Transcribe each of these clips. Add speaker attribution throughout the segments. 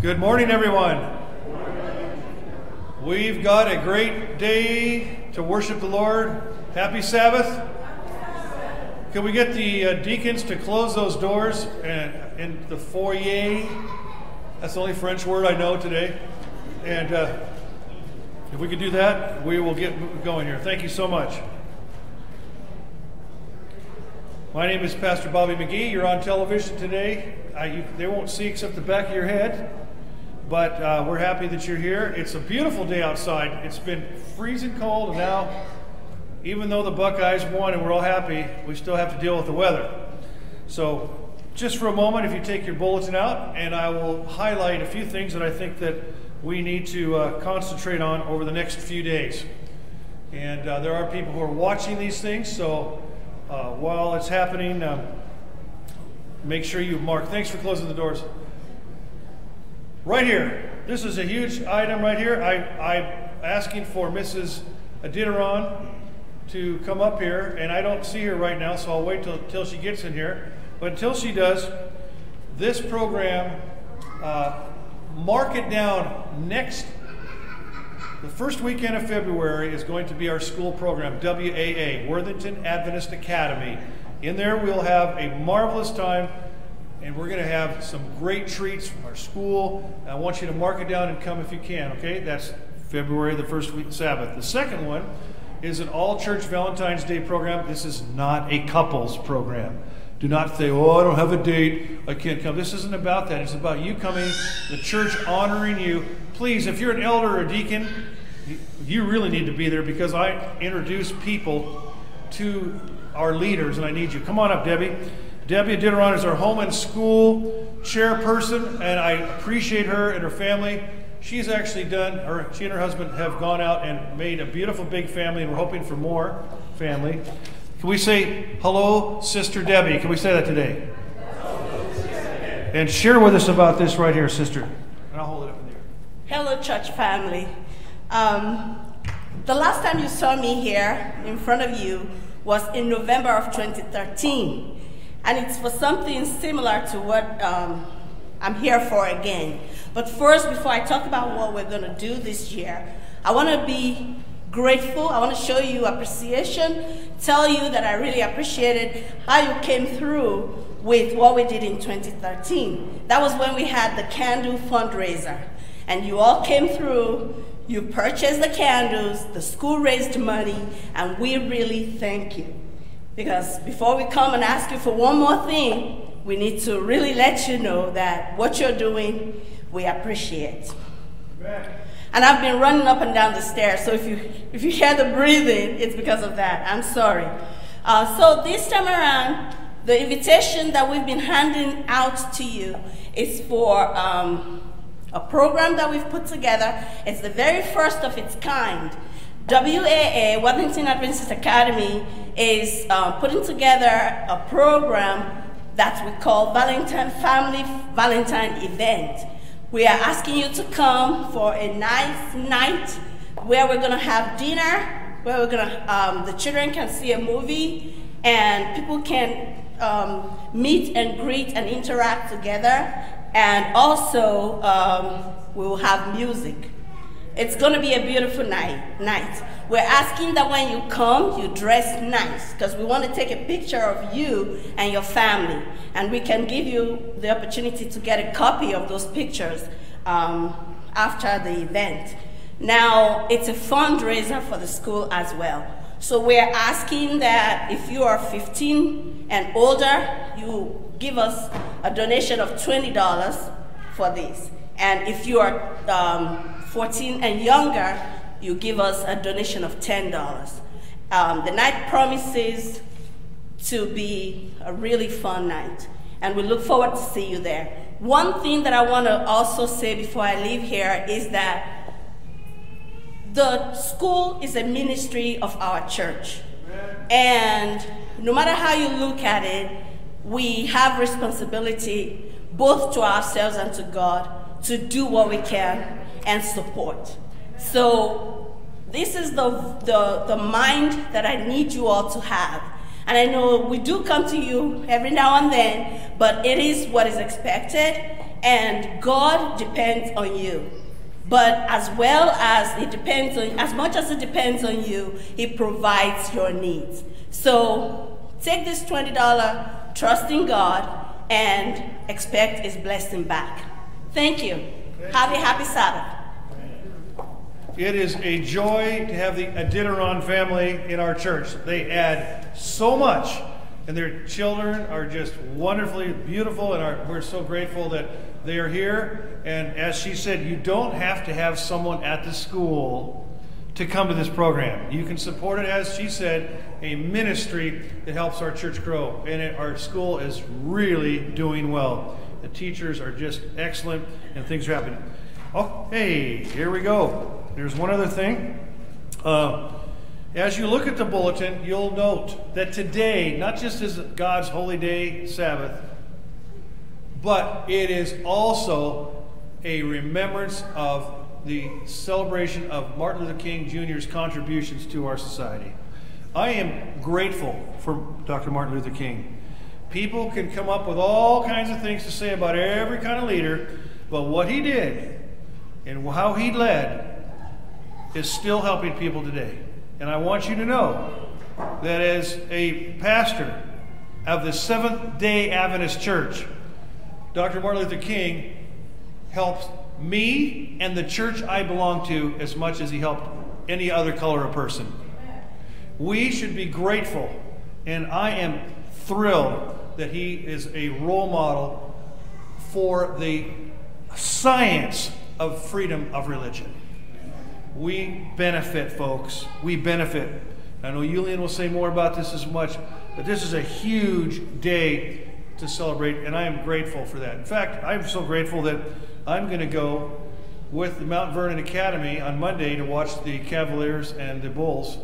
Speaker 1: Good morning, everyone. We've got a great day to worship the Lord. Happy Sabbath. Can we get the uh, deacons to close those doors and in the foyer? That's the only French word I know today. And uh, if we could do that, we will get going here. Thank you so much. My name is Pastor Bobby McGee. You're on television today. I, you, they won't see except the back of your head, but uh, we're happy that you're here. It's a beautiful day outside. It's been freezing cold, and now, even though the Buckeyes won and we're all happy, we still have to deal with the weather. So, just for a moment, if you take your bulletin out, and I will highlight a few things that I think that we need to uh, concentrate on over the next few days. And uh, there are people who are watching these things, so uh, while it's happening, um, make sure you mark. Thanks for closing the doors. Right here, this is a huge item right here. I, I'm asking for Mrs. Adidaron to come up here, and I don't see her right now, so I'll wait till, till she gets in here. But until she does, this program, uh, mark it down next the first weekend of February is going to be our school program, WAA, Worthington Adventist Academy. In there, we'll have a marvelous time, and we're going to have some great treats from our school. I want you to mark it down and come if you can, okay? That's February, the first week, Sabbath. The second one is an all church Valentine's Day program. This is not a couples program. Do not say, oh, I don't have a date, I can't come. This isn't about that. It's about you coming, the church honoring you. Please, if you're an elder or a deacon, you really need to be there because I introduce people to our leaders and I need you. Come on up, Debbie. Debbie Dideron is our home and school chairperson, and I appreciate her and her family. She's actually done, or she and her husband have gone out and made a beautiful big family, and we're hoping for more family. Can we say hello, Sister Debbie? Can we say that today? And share with us about this right here, Sister. And I'll hold it up in.
Speaker 2: Hello, church family. Um, the last time you saw me here in front of you was in November of 2013. And it's for something similar to what um, I'm here for again. But first, before I talk about what we're going to do this year, I want to be grateful. I want to show you appreciation, tell you that I really appreciated how you came through with what we did in 2013. That was when we had the candle fundraiser. And you all came through, you purchased the candles, the school raised money, and we really thank you. Because before we come and ask you for one more thing, we need to really let you know that what you're doing, we appreciate. And I've been running up and down the stairs, so if you, if you hear the breathing, it's because of that. I'm sorry. Uh, so this time around, the invitation that we've been handing out to you is for um, a program that we've put together. It's the very first of its kind. WAA, Worthington Adventist Academy, is uh, putting together a program that we call Valentine Family Valentine Event. We are asking you to come for a nice night where we're going to have dinner, where we're going to, um, the children can see a movie, and people can um, meet and greet and interact together. And also, um, we will have music. It's going to be a beautiful night. Night. We're asking that when you come, you dress nice because we want to take a picture of you and your family, and we can give you the opportunity to get a copy of those pictures um, after the event. Now, it's a fundraiser for the school as well. So we're asking that if you are 15 and older, you give us a donation of $20 for this. And if you are um, 14 and younger, you give us a donation of $10. Um, the night promises to be a really fun night, and we look forward to see you there. One thing that I want to also say before I leave here is that the school is a ministry of our church. And no matter how you look at it, we have responsibility both to ourselves and to God to do what we can and support. So this is the, the, the mind that I need you all to have. And I know we do come to you every now and then, but it is what is expected, and God depends on you. But as well as it depends on, as much as it depends on you, He provides your needs. So take this $20, trust in God, and expect His blessing back. Thank you. Have a happy Sabbath.
Speaker 1: It is a joy to have the Aditeron family in our church. They add so much, and their children are just wonderfully beautiful, and are, we're so grateful that they are here. And as she said, you don't have to have someone at the school to come to this program. You can support it, as she said, a ministry that helps our church grow. And it, our school is really doing well. The teachers are just excellent, and things are happening. Oh, hey, here we go. There's one other thing. Uh, as you look at the bulletin, you'll note that today, not just is God's holy day, Sabbath, but it is also a remembrance of the celebration of Martin Luther King Jr.'s contributions to our society. I am grateful for Dr. Martin Luther King. People can come up with all kinds of things to say about every kind of leader, but what he did and how he led is still helping people today. And I want you to know that as a pastor of the Seventh day Adventist Church, Dr. Martin Luther King helps me and the church I belong to as much as he helped any other color of person. We should be grateful, and I am thrilled that he is a role model for the science of freedom of religion. We benefit, folks. We benefit. I know Yulian will say more about this as much, but this is a huge day to celebrate, and I am grateful for that. In fact, I'm so grateful that I'm going to go with the Mount Vernon Academy on Monday to watch the Cavaliers and the Bulls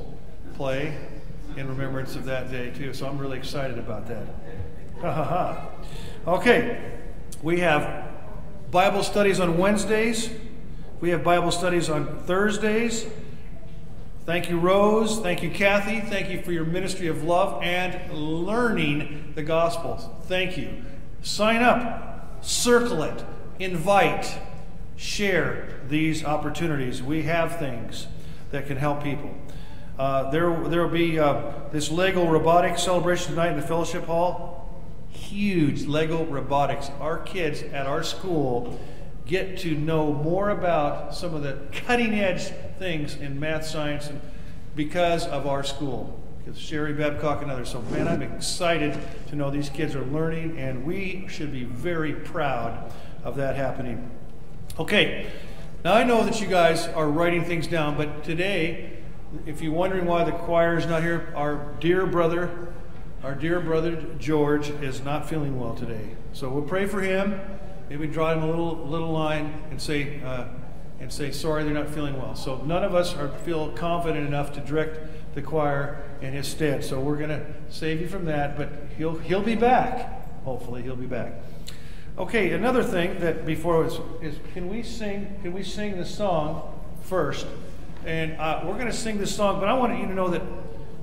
Speaker 1: play in remembrance of that day, too. So I'm really excited about that. Ha ha ha. Okay, we have Bible studies on Wednesdays. We have Bible studies on Thursdays. Thank you, Rose. Thank you, Kathy. Thank you for your ministry of love and learning the Gospels. Thank you. Sign up, circle it, invite, share these opportunities. We have things that can help people. Uh, there, there will be uh, this Lego robotics celebration tonight in the fellowship hall. Huge Lego robotics. Our kids at our school get to know more about some of the cutting edge things in math, science, and because of our school. Because Sherry Babcock and others. So, man, I'm excited to know these kids are learning, and we should be very proud of that happening. Okay, now I know that you guys are writing things down, but today, if you're wondering why the choir is not here, our dear brother, our dear brother George is not feeling well today. So we'll pray for him maybe draw him a little little line and say uh, and say sorry they're not feeling well. So none of us are feel confident enough to direct the choir in his stead. So we're going to save you from that, but he'll he'll be back. Hopefully he'll be back. Okay, another thing that before is can we sing can we sing the song first? And uh, we're going to sing this song, but I want you to know that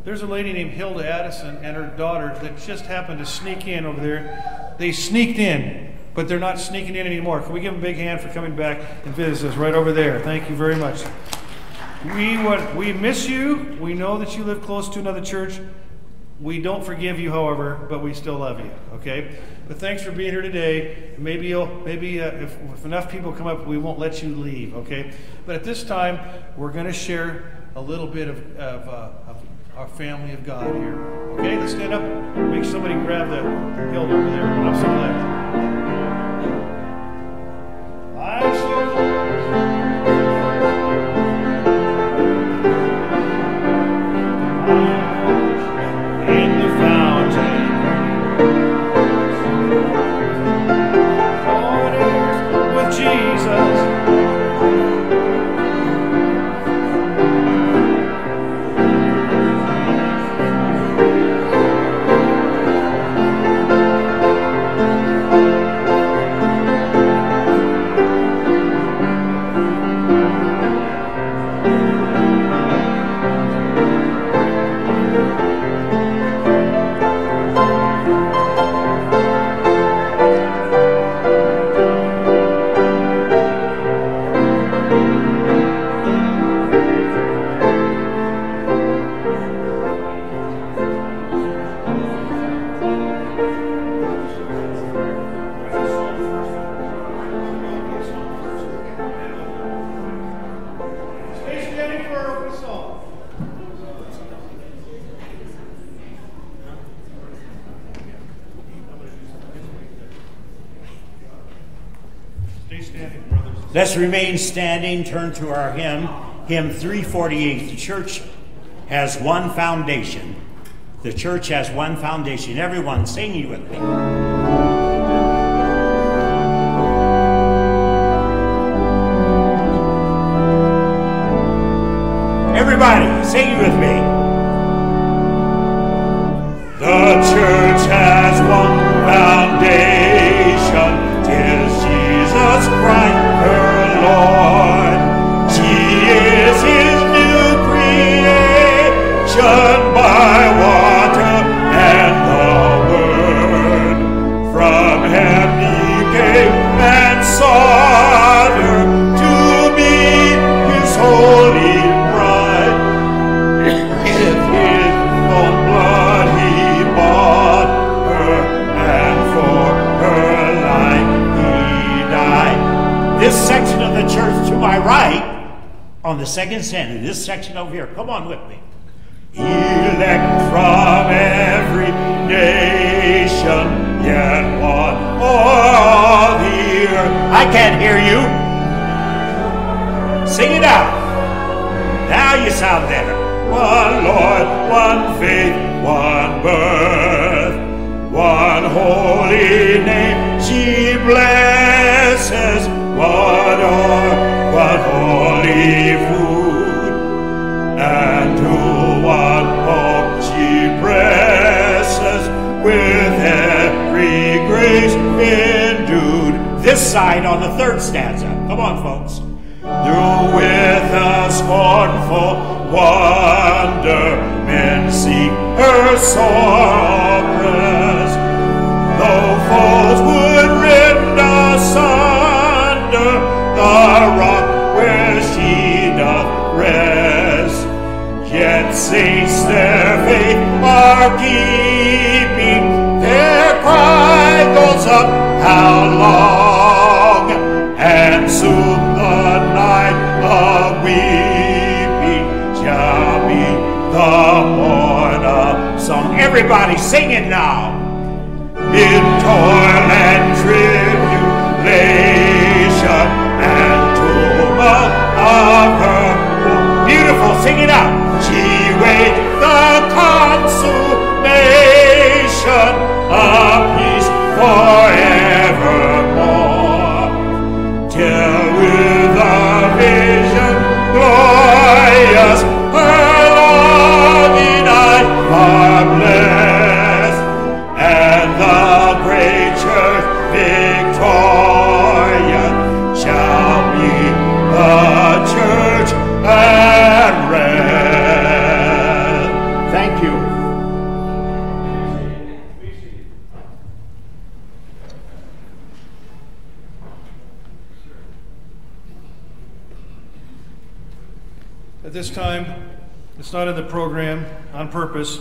Speaker 1: there's a lady named Hilda Addison and her daughter that just happened to sneak in over there. They sneaked in but they're not sneaking in anymore. Can we give them a big hand for coming back and visit us right over there? Thank you very much. We would, we miss you. We know that you live close to another church. We don't forgive you, however, but we still love you. Okay. But thanks for being here today. Maybe you'll, maybe uh, if, if enough people come up, we won't let you leave. Okay. But at this time, we're going to share a little bit of, of, uh, of our family of God here. Okay. Let's stand up. Make somebody grab the hill over there. I'm so glad.
Speaker 3: Remain standing, turn to our hymn, hymn 348. The church has one foundation. The church has one foundation. Everyone, sing with me. Everybody, sing with me. Folks. Through with a scornful wonder, men seek her sore oppress. Though foes would rend asunder the rock where she doth rest, yet saints their faith are keeping. Their cry goes up, how long? And soon the night of weeping shall be the morn of song. Everybody sing it now. In toil and tribulation and tumult of her beautiful, sing it out.
Speaker 1: In the program on purpose.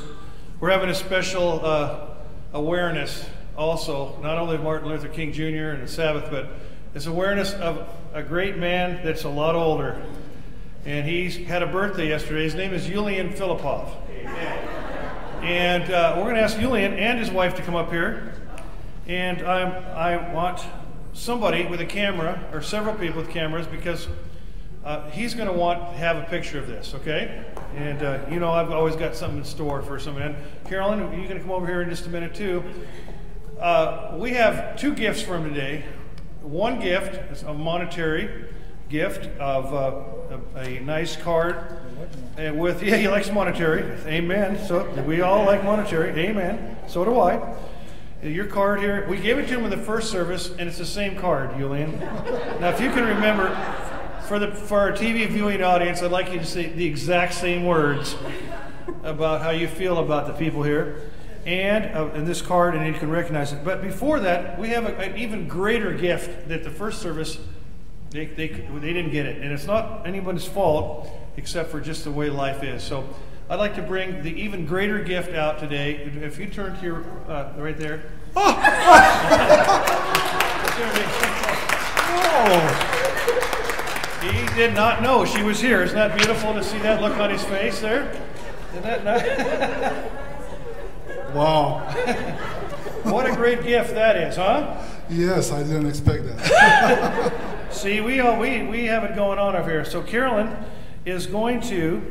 Speaker 1: We're having a special uh, awareness also, not only of Martin Luther King Jr. and the Sabbath, but it's awareness of a great man that's a lot older. And he's had a birthday yesterday. His name is Yulian Filipov. And uh, we're going to ask Yulian and his wife to come up here. And I'm, I want somebody with a camera, or several people with cameras, because uh, he's going to want to have a picture of this, okay? And uh, you know, I've always got something in store for someone. And Carolyn, you're going to come over here in just a minute too. Uh, we have two gifts for him today. One gift is a monetary gift of uh, a, a nice card and with yeah, he likes monetary. Amen. So we all like monetary. Amen. So do I. Your card here, we gave it to him in the first service, and it's the same card, Julian. Now, if you can remember, for the for our TV viewing audience, I'd like you to say the exact same words about how you feel about the people here, and uh, in this card, and you can recognize it. But before that, we have a, an even greater gift that the first service they, they they didn't get it, and it's not anyone's fault except for just the way life is. So. I'd like to bring the even greater gift out today. If you turn to your uh, right there. Oh. He did not know she was here. Isn't that beautiful to see that look on his face there? Isn't that nice?
Speaker 4: Wow.
Speaker 1: what a great gift that is, huh?
Speaker 4: Yes, I didn't expect that.
Speaker 1: See, we, all, we, we have it going on over here. So Carolyn is going to,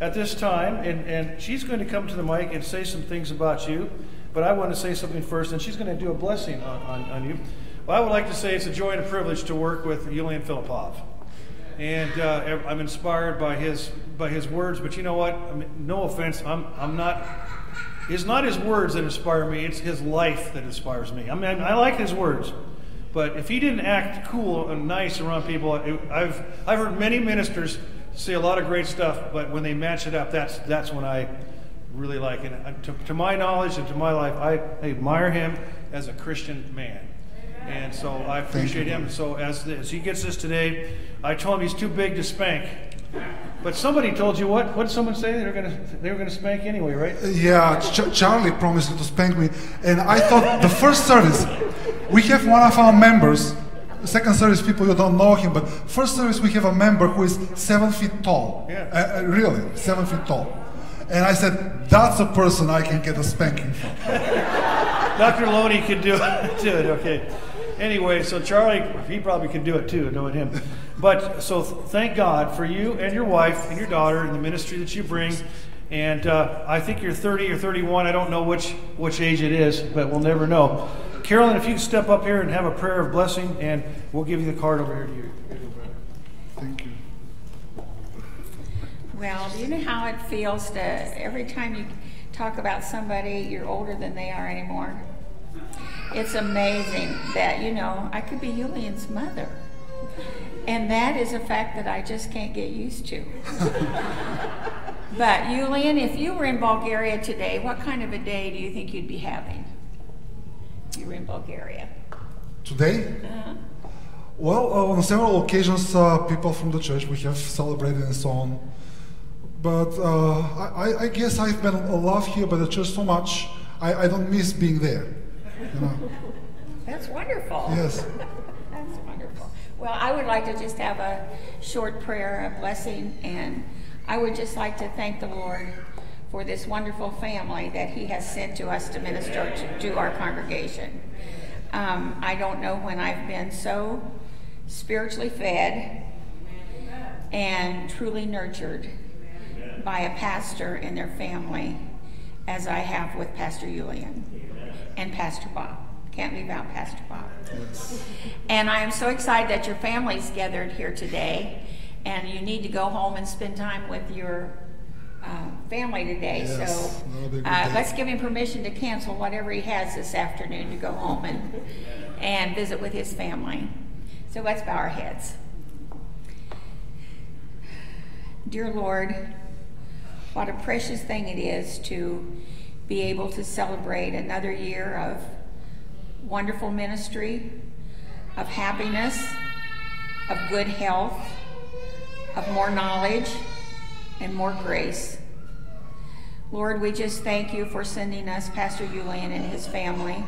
Speaker 1: at this time, and, and she's going to come to the mic and say some things about you. But I want to say something first, and she's going to do a blessing on, on, on you. Well, I would like to say it's a joy and a privilege to work with Yulian Filipov. And uh, I'm inspired by his, by his words, but you know what? I mean, no offense, I'm, I'm not it's not his words that inspire me, it's his life that inspires me. I mean, I like his words, but if he didn't act cool and nice around people, it, I've, I've heard many ministers say a lot of great stuff, but when they match it up, that's, that's when I really like it. To, to my knowledge and to my life, I, I admire him as a Christian man. And so I appreciate him. So as, as he gets this today, I told him he's too big to spank. But somebody told you what? What did someone say? They were gonna they were gonna spank anyway, right?
Speaker 4: Yeah, Ch- Charlie promised to spank me, and I thought the first service, we have one of our members. Second service, people you don't know him, but first service we have a member who is seven feet tall.
Speaker 1: Yeah.
Speaker 4: Uh, uh, really, seven feet tall. And I said, that's a person I can get a spanking from.
Speaker 1: Dr. Loney can do it. do it. Okay. Anyway, so Charlie, he probably can do it too, knowing him. But so thank God for you and your wife and your daughter and the ministry that you bring. And uh, I think you're 30 or 31. I don't know which which age it is, but we'll never know. Carolyn, if you step up here and have a prayer of blessing, and we'll give you the card over here to you.
Speaker 4: Thank you.
Speaker 5: Well, do you know how it feels to every time you talk about somebody, you're older than they are anymore? It's amazing that, you know, I could be Julian's mother. And that is a fact that I just can't get used to. but, Julian, if you were in Bulgaria today, what kind of a day do you think you'd be having? If you were in Bulgaria.
Speaker 4: Today?
Speaker 5: Uh-huh.
Speaker 4: Well, uh, on several occasions, uh, people from the church we have celebrated and so on. But uh, I, I guess I've been loved here by the church so much, I, I don't miss being there. You know?
Speaker 5: That's wonderful.
Speaker 4: Yes.
Speaker 5: That's wonderful. Well, I would like to just have a short prayer, a blessing, and I would just like to thank the Lord for this wonderful family that He has sent to us to minister to, to our congregation. Um, I don't know when I've been so spiritually fed and truly nurtured by a pastor and their family as I have with Pastor Julian and Pastor Bob. Can't leave out Pastor Bob. Yes. And I am so excited that your family's gathered here today, and you need to go home and spend time with your uh, family today.
Speaker 4: Yes,
Speaker 5: so
Speaker 4: that'll be a good
Speaker 5: uh, let's give him permission to cancel whatever he has this afternoon to go home and and visit with his family. So let's bow our heads. Dear Lord, what a precious thing it is to be able to celebrate another year of wonderful ministry, of happiness, of good health, of more knowledge, and more grace. Lord, we just thank you for sending us Pastor Julian and his family.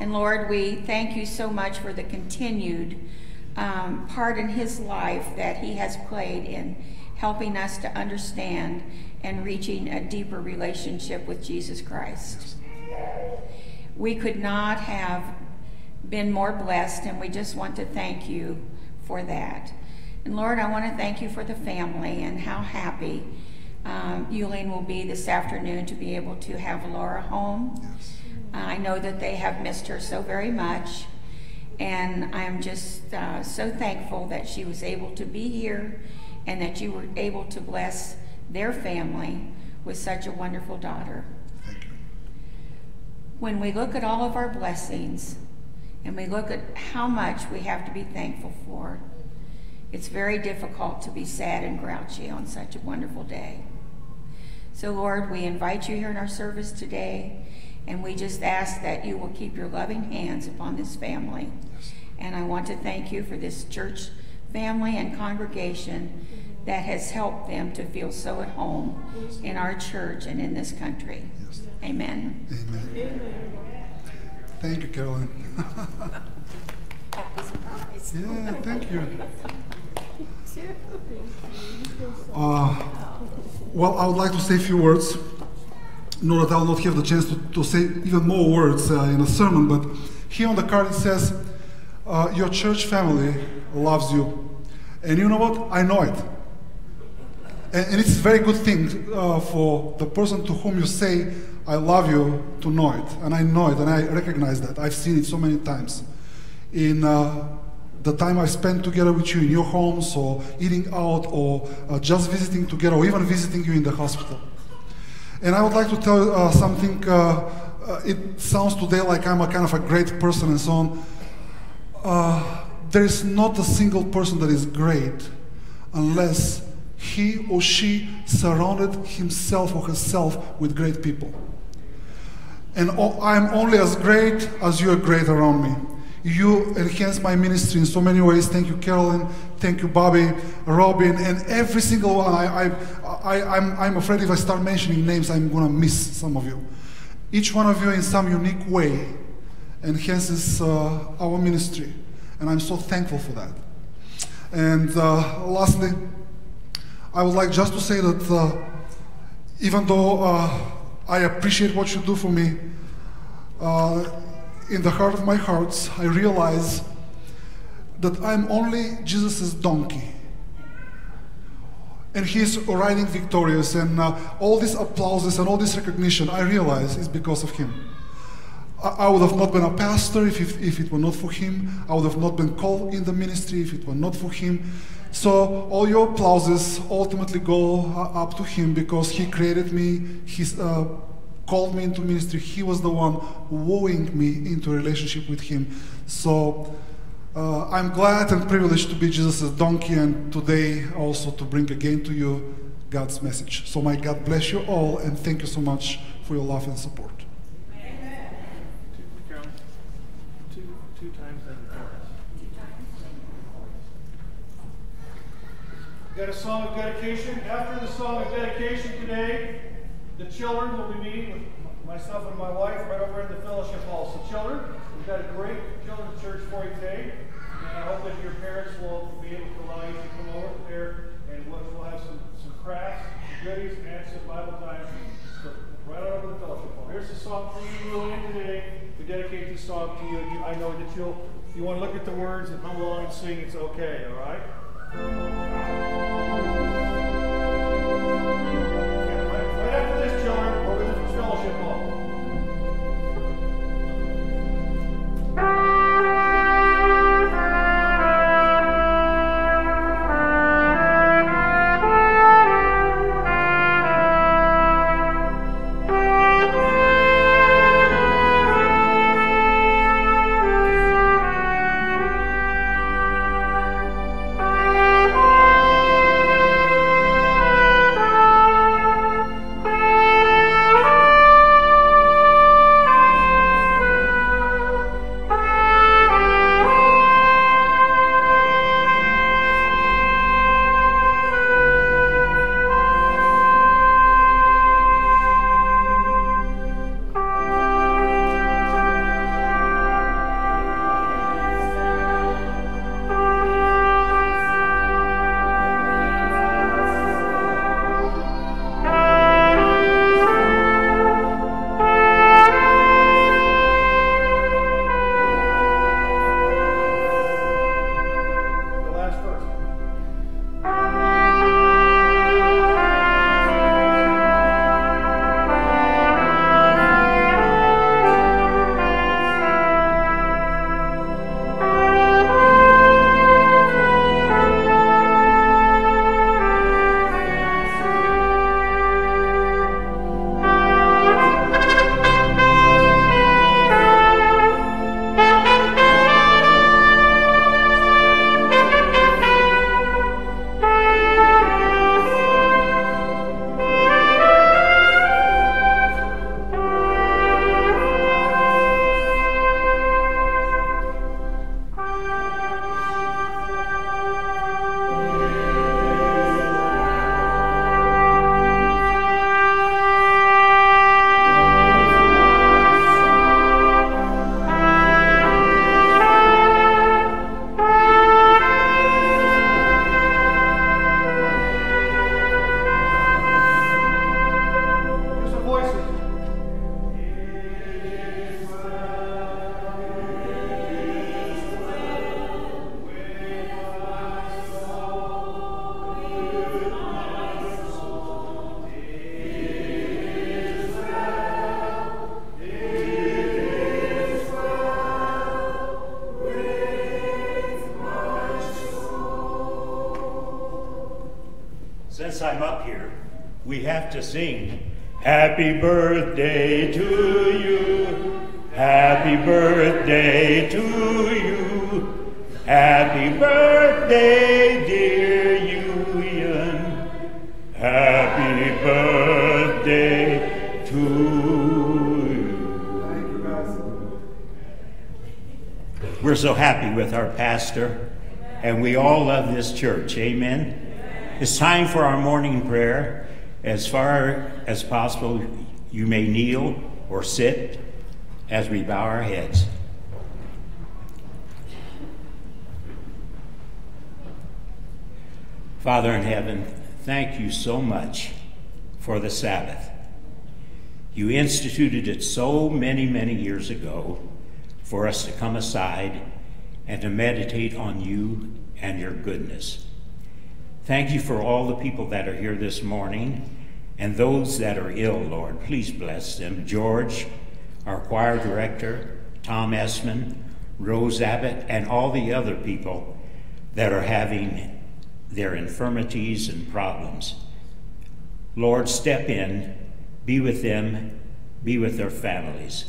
Speaker 5: And Lord, we thank you so much for the continued um, part in his life that he has played in helping us to understand and reaching a deeper relationship with Jesus Christ. We could not have been more blessed, and we just want to thank you for that. And Lord, I want to thank you for the family and how happy um, will be this afternoon to be able to have Laura home.
Speaker 4: Yes.
Speaker 5: I know that they have missed her so very much, and I'm just uh, so thankful that she was able to be here and that you were able to bless their family with such a wonderful daughter.
Speaker 4: Thank you.
Speaker 5: When we look at all of our blessings and we look at how much we have to be thankful for, it's very difficult to be sad and grouchy on such a wonderful day. So, Lord, we invite you here in our service today, and we just ask that you will keep your loving hands upon this family. And I want to thank you for this church family and congregation that has helped them to feel so at home in our church and in this country.
Speaker 4: Yes.
Speaker 5: Amen.
Speaker 4: Amen. Thank you, Carolyn.
Speaker 5: Happy surprise.
Speaker 4: yeah, thank you. Uh, well, I would like to say a few words. Know that I will not have the chance to, to say even more words uh, in a sermon, but here on the card it says, uh, Your church family loves you. And you know what? I know it. And, and it's a very good thing uh, for the person to whom you say, I love you, to know it. And I know it, and I recognize that. I've seen it so many times. In uh, the time I spent together with you in your homes, or eating out, or uh, just visiting together, or even visiting you in the hospital. And I would like to tell uh, something. Uh, uh, it sounds today like I'm a kind of a great person and so on. There is not a single person that is great unless he or she surrounded himself or herself with great people. And I'm only as great as you are great around me. You enhance my ministry in so many ways. Thank you, Carolyn. Thank you, Bobby, Robin, and every single one. I, I, I, I'm, I'm afraid if I start mentioning names, I'm going to miss some of you. Each one of you, in some unique way, enhances uh, our ministry. And I'm so thankful for that. And uh, lastly, I would like just to say that uh, even though uh, I appreciate what you do for me, uh, in the heart of my hearts, I realize that I'm only Jesus' donkey. And he's riding victorious, and uh, all these applauses and all this recognition, I realize, is because of him. I, I would have not been a pastor if, if, if it were not for him. I would have not been called in the ministry if it were not for him. So all your applauses ultimately go uh, up to him because he created me. he uh, called me into ministry. He was the one wooing me into a relationship with him. So uh, I'm glad and privileged to be Jesus' donkey and today also to bring again to you God's message. So my God bless you all and thank you so much for your love and support.
Speaker 1: Carol, two, two times and Got a song of dedication. After the song of dedication today, the children will be meeting with myself and my wife right over in the fellowship hall. So children, we've got a great children's church for you today. And I hope that your parents will be able to allow you to come over there and we'll, have some, some crafts, some goodies, and some Bible time so right over the fellowship hall. Here's the song for you, Lillian, today. We dedicate this song to you. I know that you'll you want to look at the words and come along and sing. It's okay, all? Right
Speaker 3: Música to sing Happy birthday to you. Happy birthday to you. Happy birthday, dear Yuyan. Happy birthday to you. We're so happy with our pastor, and we all love this church. Amen. It's time for our morning prayer. As far as possible, you may kneel or sit as we bow our heads. Father in heaven, thank you so much for the Sabbath. You instituted it so many, many years ago for us to come aside and to meditate on you and your goodness. Thank you for all the people that are here this morning and those that are ill, Lord. Please bless them. George, our choir director, Tom Esman, Rose Abbott, and all the other people that are having their infirmities and problems. Lord, step in, be with them, be with their families.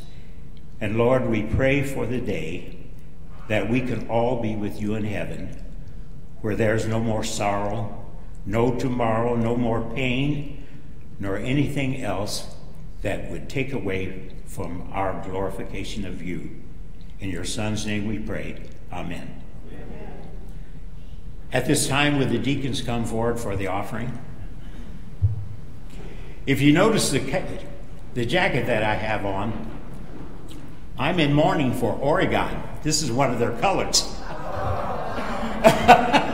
Speaker 3: And Lord, we pray for the day that we can all be with you in heaven where there's no more sorrow, no tomorrow, no more pain, nor anything else that would take away from our glorification of you. In your Son's name we pray. Amen. Amen. At this time, would the deacons come forward for the offering? If you notice the, the jacket that I have on, I'm in mourning for Oregon. This is one of their colors.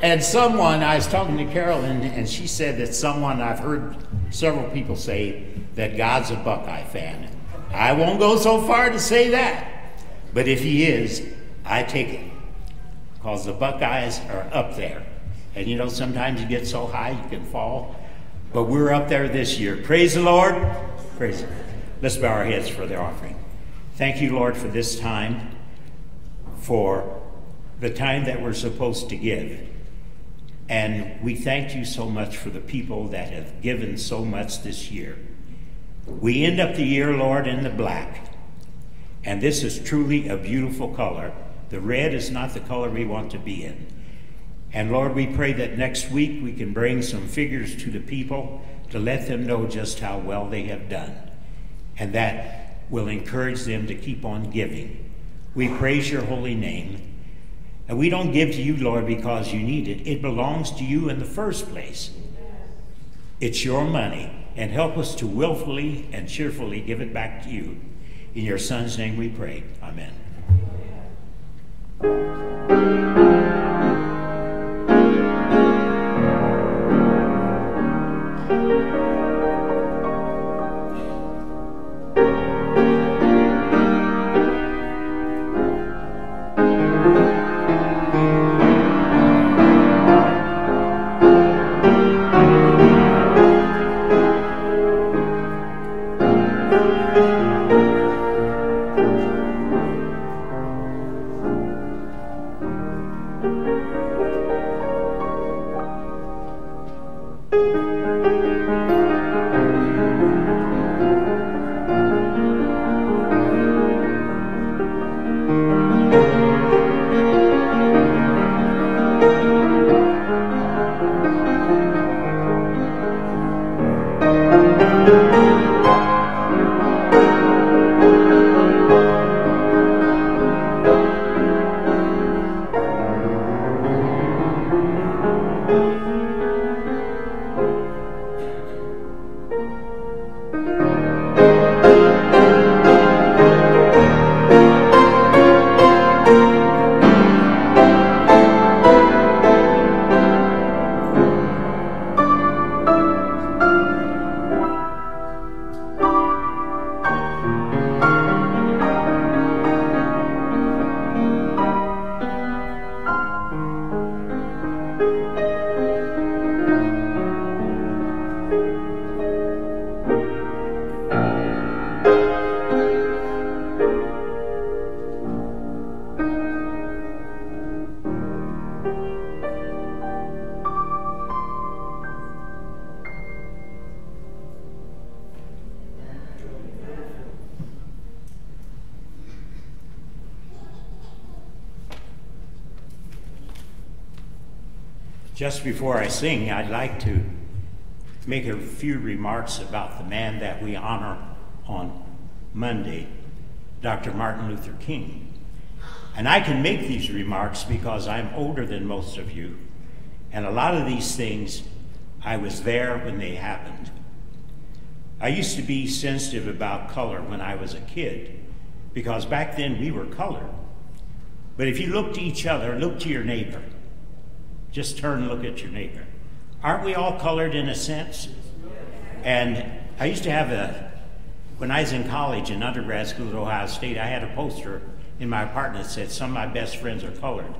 Speaker 3: And someone, I was talking to Carolyn, and she said that someone, I've heard several people say that God's a Buckeye fan. I won't go so far to say that, but if he is, I take it. Because the Buckeyes are up there. And you know, sometimes you get so high you can fall. But we're up there this year. Praise the Lord. Praise the Lord. Let's bow our heads for the offering. Thank you, Lord, for this time, for the time that we're supposed to give. And we thank you so much for the people that have given so much this year. We end up the year, Lord, in the black. And this is truly a beautiful color. The red is not the color we want to be in. And Lord, we pray that next week we can bring some figures to the people to let them know just how well they have done. And that will encourage them to keep on giving. We praise your holy name. And we don't give to you, Lord, because you need it. It belongs to you in the first place. It's your money. And help us to willfully and cheerfully give it back to you. In your Son's name we pray. Amen. Just before I sing, I'd like to make a few remarks about the man that we honor on Monday, Dr. Martin Luther King. And I can make these remarks because I'm older than most of you, and a lot of these things, I was there when they happened. I used to be sensitive about color when I was a kid, because back then we were colored. But if you look to each other, look to your neighbor. Just turn and look at your neighbor. Aren't we all colored in a sense? And I used to have a, when I was in college in undergrad school at Ohio State, I had a poster in my apartment that said, Some of my best friends are colored.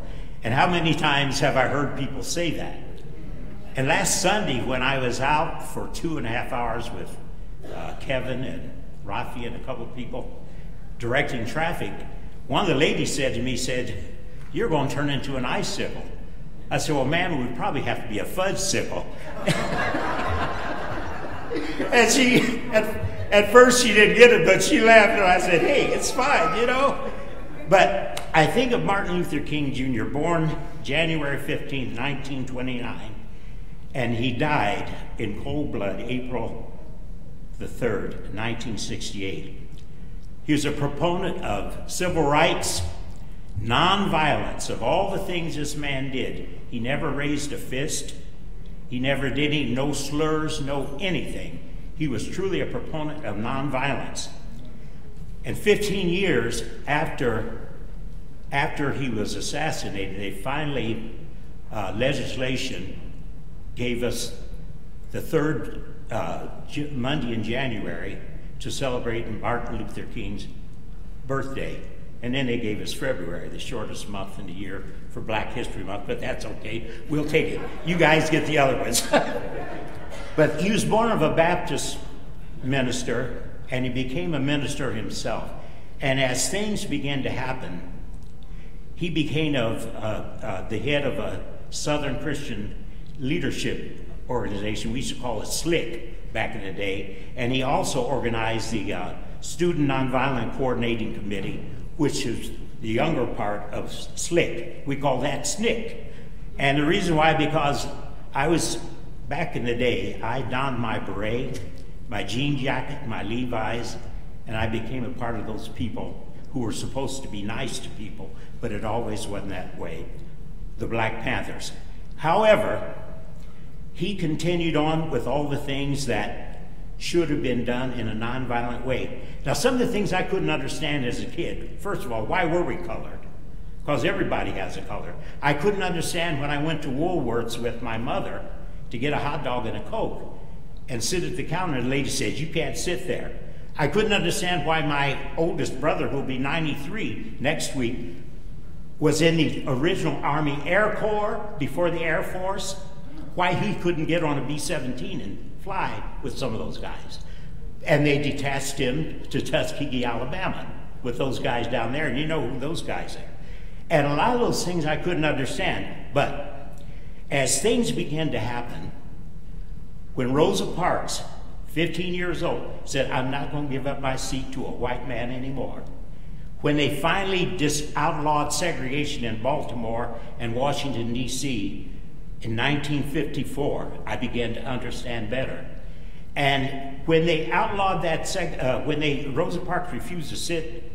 Speaker 3: And how many times have I heard people say that? And last Sunday, when I was out for two and a half hours with uh, Kevin and Rafi and a couple of people directing traffic, one of the ladies said to me, said, You're going to turn into an icicle. I said, well, ma'am, it would probably have to be a Fudgsicle. and she, at, at first she didn't get it, but she laughed and I said, hey, it's fine, you know? But I think of Martin Luther King Jr., born January 15, 1929, and he died in cold blood April the 3rd, 1968. He was a proponent of civil rights, nonviolence, of all the things this man did. He never raised a fist. He never did any, no slurs, no anything. He was truly a proponent of nonviolence. And 15 years after, after he was assassinated, they finally, uh, legislation gave us the third uh, Monday in January to celebrate Martin Luther King's birthday. And then they gave us February, the shortest month in the year for Black History Month, but that's okay. We'll take it. You guys get the other ones. but he was born of a Baptist minister, and he became a minister himself. And as things began to happen, he became of, uh, uh, the head of a Southern Christian leadership organization. We used to call it SLIC back in the day. And he also organized the uh, Student Nonviolent Coordinating Committee, which is the younger part of slick. We call that SNCC. And the reason why, because I was, back in the day, I donned my beret, my jean jacket, my Levi's, and I became a part of those people who were supposed to be nice to people, but it always wasn't that way. The Black Panthers. However, he continued on with all the things that should have been done in a nonviolent way. Now, some of the things I couldn't understand as a kid, first of all, why were we colored? Because everybody has a color. I couldn't understand when I went to Woolworths with my mother to get a hot dog and a Coke and sit at the counter, the lady says, You can't sit there. I couldn't understand why my oldest brother, who'll be 93 next week, was in the original Army Air Corps before the Air Force, why he couldn't get on a B 17 and fly with some of those guys. And they detached him to Tuskegee, Alabama, with those guys down there, and you know who those guys are. And a lot of those things I couldn't understand. But as things began to happen, when Rosa Parks, 15 years old, said, I'm not going to give up my seat to a white man anymore, when they finally dis- outlawed segregation in Baltimore and Washington, D.C., in 1954, I began to understand better. And when they outlawed that, seg- uh, when they Rosa Parks refused to sit,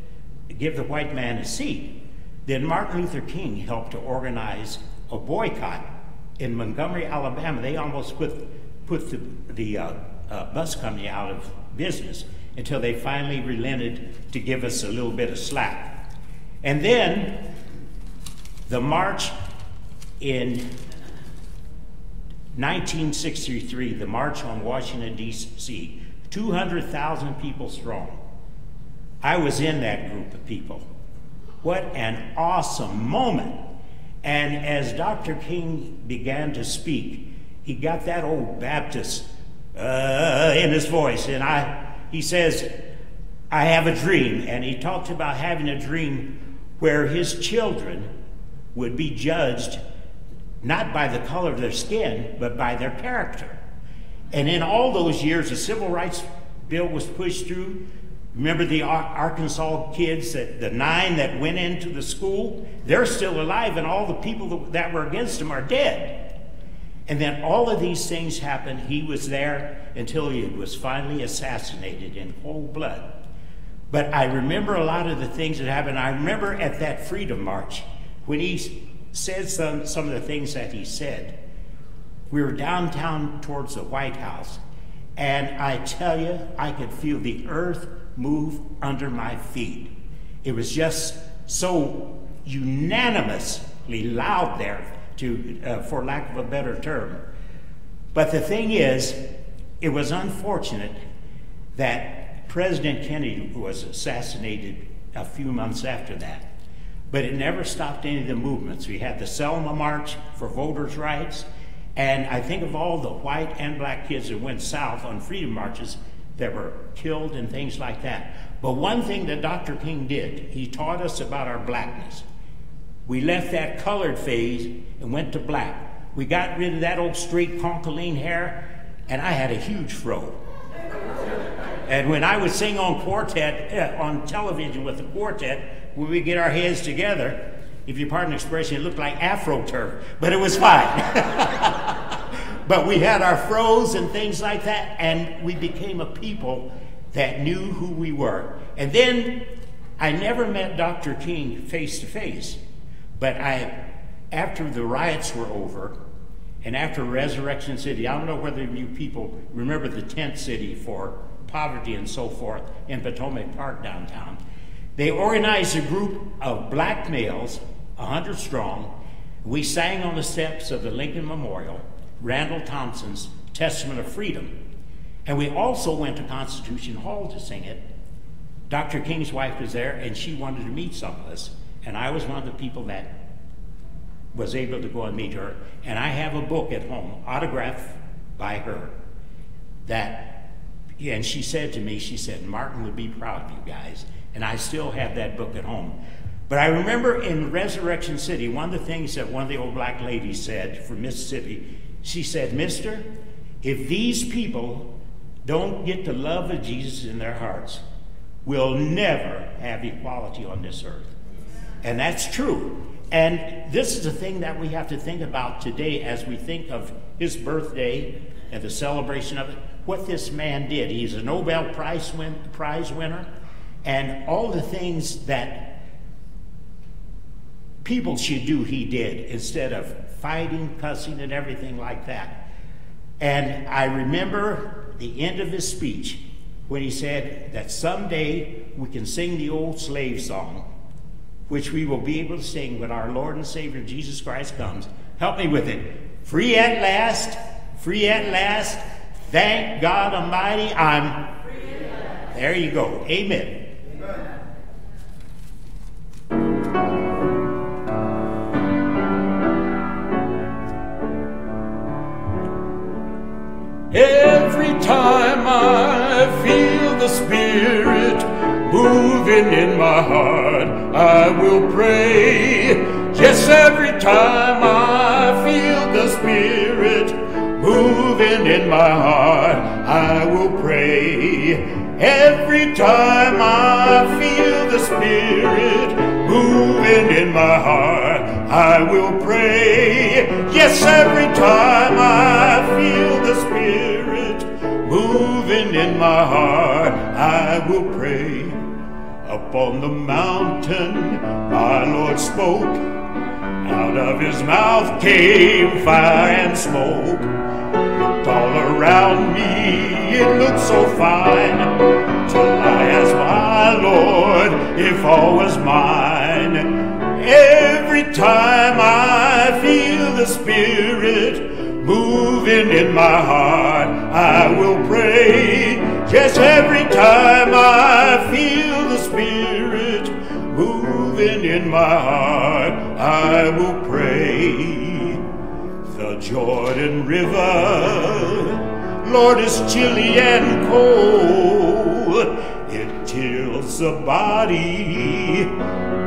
Speaker 3: give the white man a seat, then Martin Luther King helped to organize a boycott in Montgomery, Alabama. They almost put put the, the uh, uh, bus company out of business until they finally relented to give us a little bit of slack. And then the march in 1963, the March on Washington, D.C., 200,000 people strong. I was in that group of people. What an awesome moment. And as Dr. King began to speak, he got that old Baptist uh, in his voice. And I, he says, I have a dream. And he talked about having a dream where his children would be judged not by the color of their skin, but by their character. And in all those years, the Civil Rights Bill was pushed through. Remember the Arkansas kids, that the nine that went into the school? They're still alive, and all the people that were against them are dead. And then all of these things happened. He was there until he was finally assassinated in cold blood. But I remember a lot of the things that happened. I remember at that Freedom March when he said some, some of the things that he said. We were downtown towards the White House, and I tell you, I could feel the earth move under my feet. It was just so unanimously loud there, to, uh, for lack of a better term. But the thing is, it was unfortunate that President Kennedy was assassinated a few months after that. But it never stopped any of the movements. We had the Selma March for voters' rights, and I think of all the white and black kids that went south on freedom marches that were killed and things like that. But one thing that Dr. King did, he taught us about our blackness. We left that colored phase and went to black. We got rid of that old straight Congolene hair, and I had a huge fro. And when I would sing on quartet, eh, on television with the quartet, when we get our heads together, if you pardon the expression, it looked like Afro turf, but it was fine. but we had our froze and things like that, and we became a people that knew who we were. And then I never met Dr. King face to face, but I, after the riots were over, and after Resurrection City, I don't know whether you people remember the tent city for poverty and so forth in Potomac Park downtown. They organized a group of black males, 100 strong. We sang on the steps of the Lincoln Memorial, Randall Thompson's Testament of Freedom. And we also went to Constitution Hall to sing it. Dr. King's wife was there, and she wanted to meet some of us. And I was one of the people that was able to go and meet her. And I have a book at home, autographed by her, that, and she said to me, she said, Martin would be proud of you guys. And I still have that book at home. But I remember in Resurrection City, one of the things that one of the old black ladies said from Mississippi, she said, Mister, if these people don't get the love of Jesus in their hearts, we'll never have equality on this earth. And that's true. And this is the thing that we have to think about today as we think of his birthday and the celebration of it. What this man did. He's a Nobel Prize, win, Prize winner. And all the things that people should do, he did, instead of fighting, cussing, and everything like that. And I remember the end of his speech when he said that someday we can sing the old slave song, which we will be able to sing when our Lord and Savior Jesus Christ comes. Help me with it. Free at last, free at last. Thank God Almighty, I'm. There you go. Amen.
Speaker 6: Every time I feel the Spirit moving in my heart, I will pray. Yes, every time I feel the Spirit moving in my heart, I will pray. Every time I feel the Spirit moving in my heart, I will pray. Yes, every time I feel the Spirit moving in my heart, I will pray. Upon the mountain, my Lord spoke. Out of his mouth came fire and smoke. Looked all around me, it looked so fine. Till I asked my Lord if all was mine. Every time I feel the Spirit moving in my heart, I will pray. Yes, every time I feel the Spirit moving in my heart, I will pray. The Jordan River, Lord, is chilly and cold. It tills the body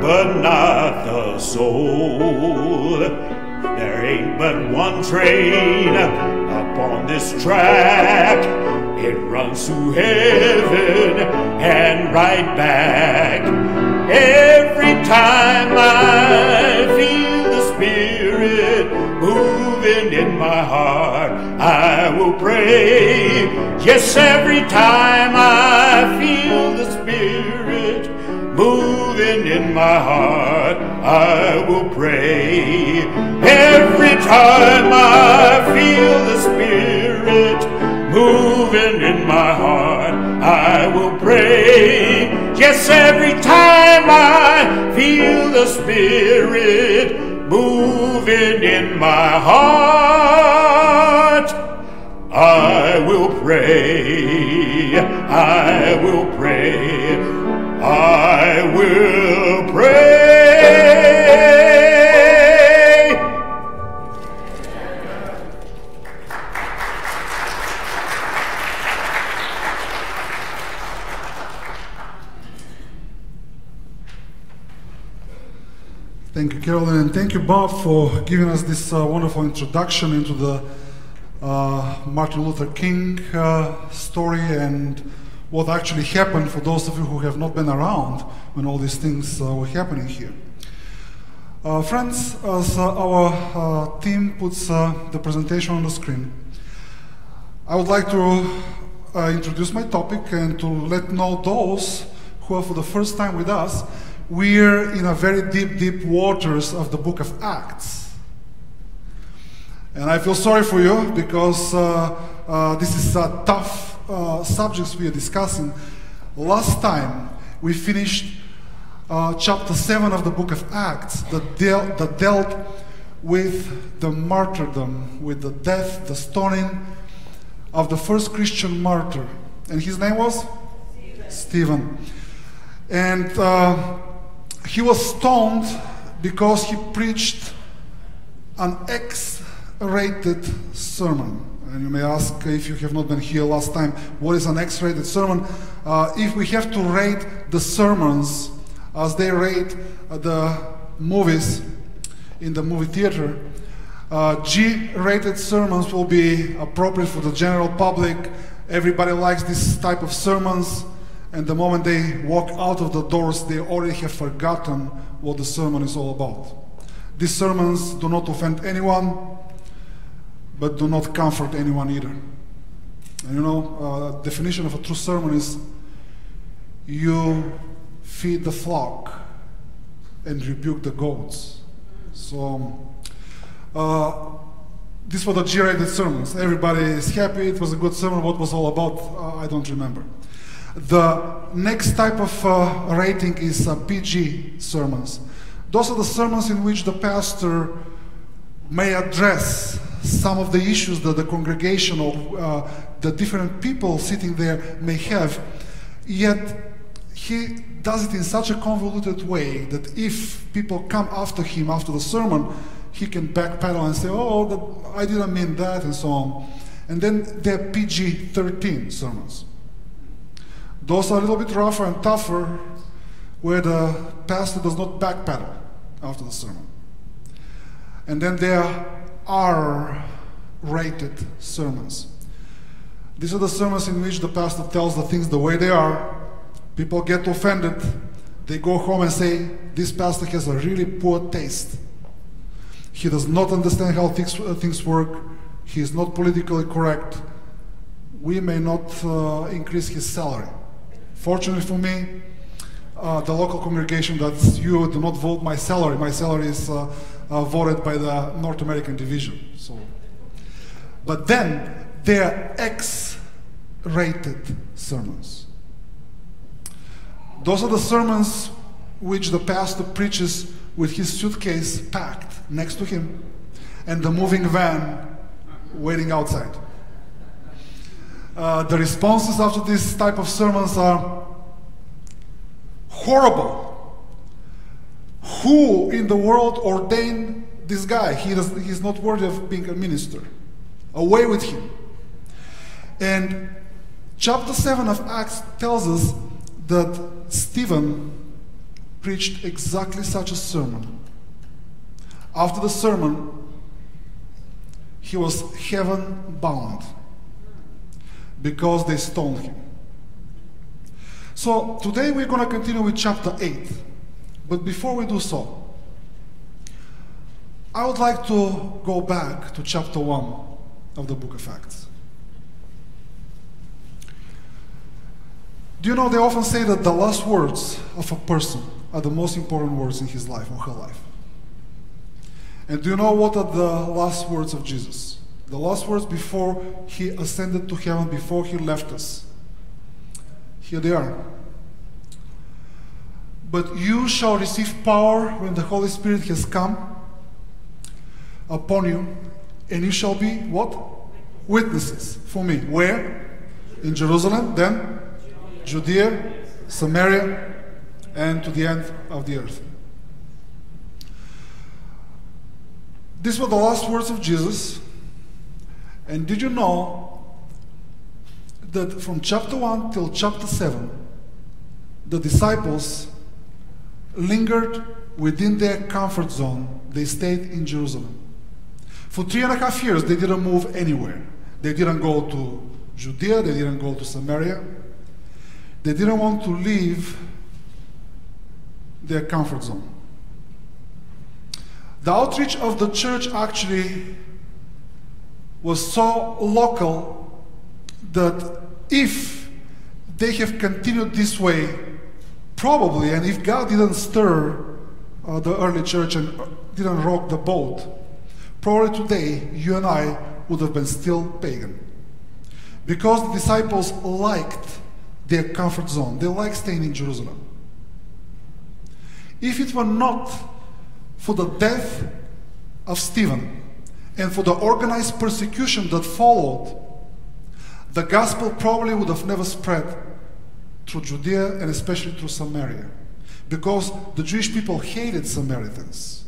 Speaker 6: but not the soul. There ain't but one train upon this track. It runs to heaven and right back. Every time I feel the Spirit moving in my heart.
Speaker 3: I will pray. Yes, every time I my heart, I will pray. Every time I feel the Spirit moving in my heart, I will pray. Yes, every time I feel the Spirit moving in my heart, I will pray. I will pray. I will
Speaker 4: you, Bob, for giving us this uh, wonderful introduction into the uh, Martin Luther King uh, story and what actually happened for those of you who have not been around when all these things uh, were happening here. Uh, friends, as uh, our team puts the presentation on the screen, I would like to introduce my topic and to let know those who are for the first time with us we're in a very deep, deep waters of the book of Acts. And I feel sorry for you because uh, uh, this is a tough uh, subjects we are discussing. Last time we finished uh, chapter 7 of the book of Acts that, deal, that dealt with the martyrdom, with the death, the stoning of the first Christian martyr. And his name was? Stephen. Stephen. And uh, he was stoned because he preached an X rated sermon. And you may ask if you have not been here last time, what is an X rated sermon? Uh, if we have to rate the sermons as they rate uh, the movies in the movie theater, uh, G rated sermons will be appropriate for the general public. Everybody likes this type of sermons. And the moment they walk out of the doors, they already have forgotten what the sermon is all about. These sermons do not offend anyone, but do not comfort anyone either. And you know, uh, definition of a true sermon is you feed the flock and rebuke the goats. So, uh, these were the G-rated sermons. Everybody is happy. It was a good sermon. What was all about? Uh, I don't remember. The next type of uh, rating is uh, PG sermons. Those are the sermons in which the pastor may address some of the issues that the congregation or uh, the different people sitting there may have. Yet he does it in such a convoluted way that if people come after him after the sermon, he can backpedal and say, Oh, I didn't mean that, and so on. And then they're PG 13 sermons. Those are a little bit rougher and tougher where the pastor does not backpedal after the sermon. And then there are rated sermons. These are the sermons in which the pastor tells the things the way they are. People get offended. They go home and say, This pastor has a really poor taste. He does not understand how things, uh, things work. He is not politically correct. We may not uh, increase his salary. Fortunately for me, uh, the local congregation that you do not vote my salary. My salary is uh, uh, voted by the North American division. So, but then they are X-rated sermons. Those are the sermons which the pastor preaches with his suitcase packed next to him and the moving van waiting outside. Uh, the responses after this type of sermons are horrible. Who in the world ordained this guy? He does, he's not worthy of being a minister. Away with him. And chapter 7 of Acts tells us that Stephen preached exactly such a sermon. After the sermon, he was heaven bound because they stoned him. So today we're going to continue with chapter 8. But before we do so, I would like to go back to chapter 1 of the book of Acts. Do you know they often say that the last words of a person are the most important words in his life or her life? And do you know what are the last words of Jesus? The last words before he ascended to heaven, before he left us. Here they are. But you shall receive power when the Holy Spirit has come upon you, and you shall be what? Witnesses for me. Where? In Jerusalem, then Judea, Samaria, and to the end of the earth. These were the last words of Jesus. And did you know that from chapter 1 till chapter 7, the disciples lingered within their comfort zone? They stayed in Jerusalem. For three and a half years, they didn't move anywhere. They didn't go to Judea, they didn't go to Samaria. They didn't want to leave their comfort zone. The outreach of the church actually was so local that if they have continued this way, probably, and if God didn't stir uh, the early church and didn't rock the boat, probably today you and I would have been still pagan. Because the disciples liked their comfort zone, they liked staying in Jerusalem. If it were not for the death of Stephen and for the organized persecution that followed, the gospel probably would have never spread through Judea and especially through Samaria because the Jewish people hated Samaritans.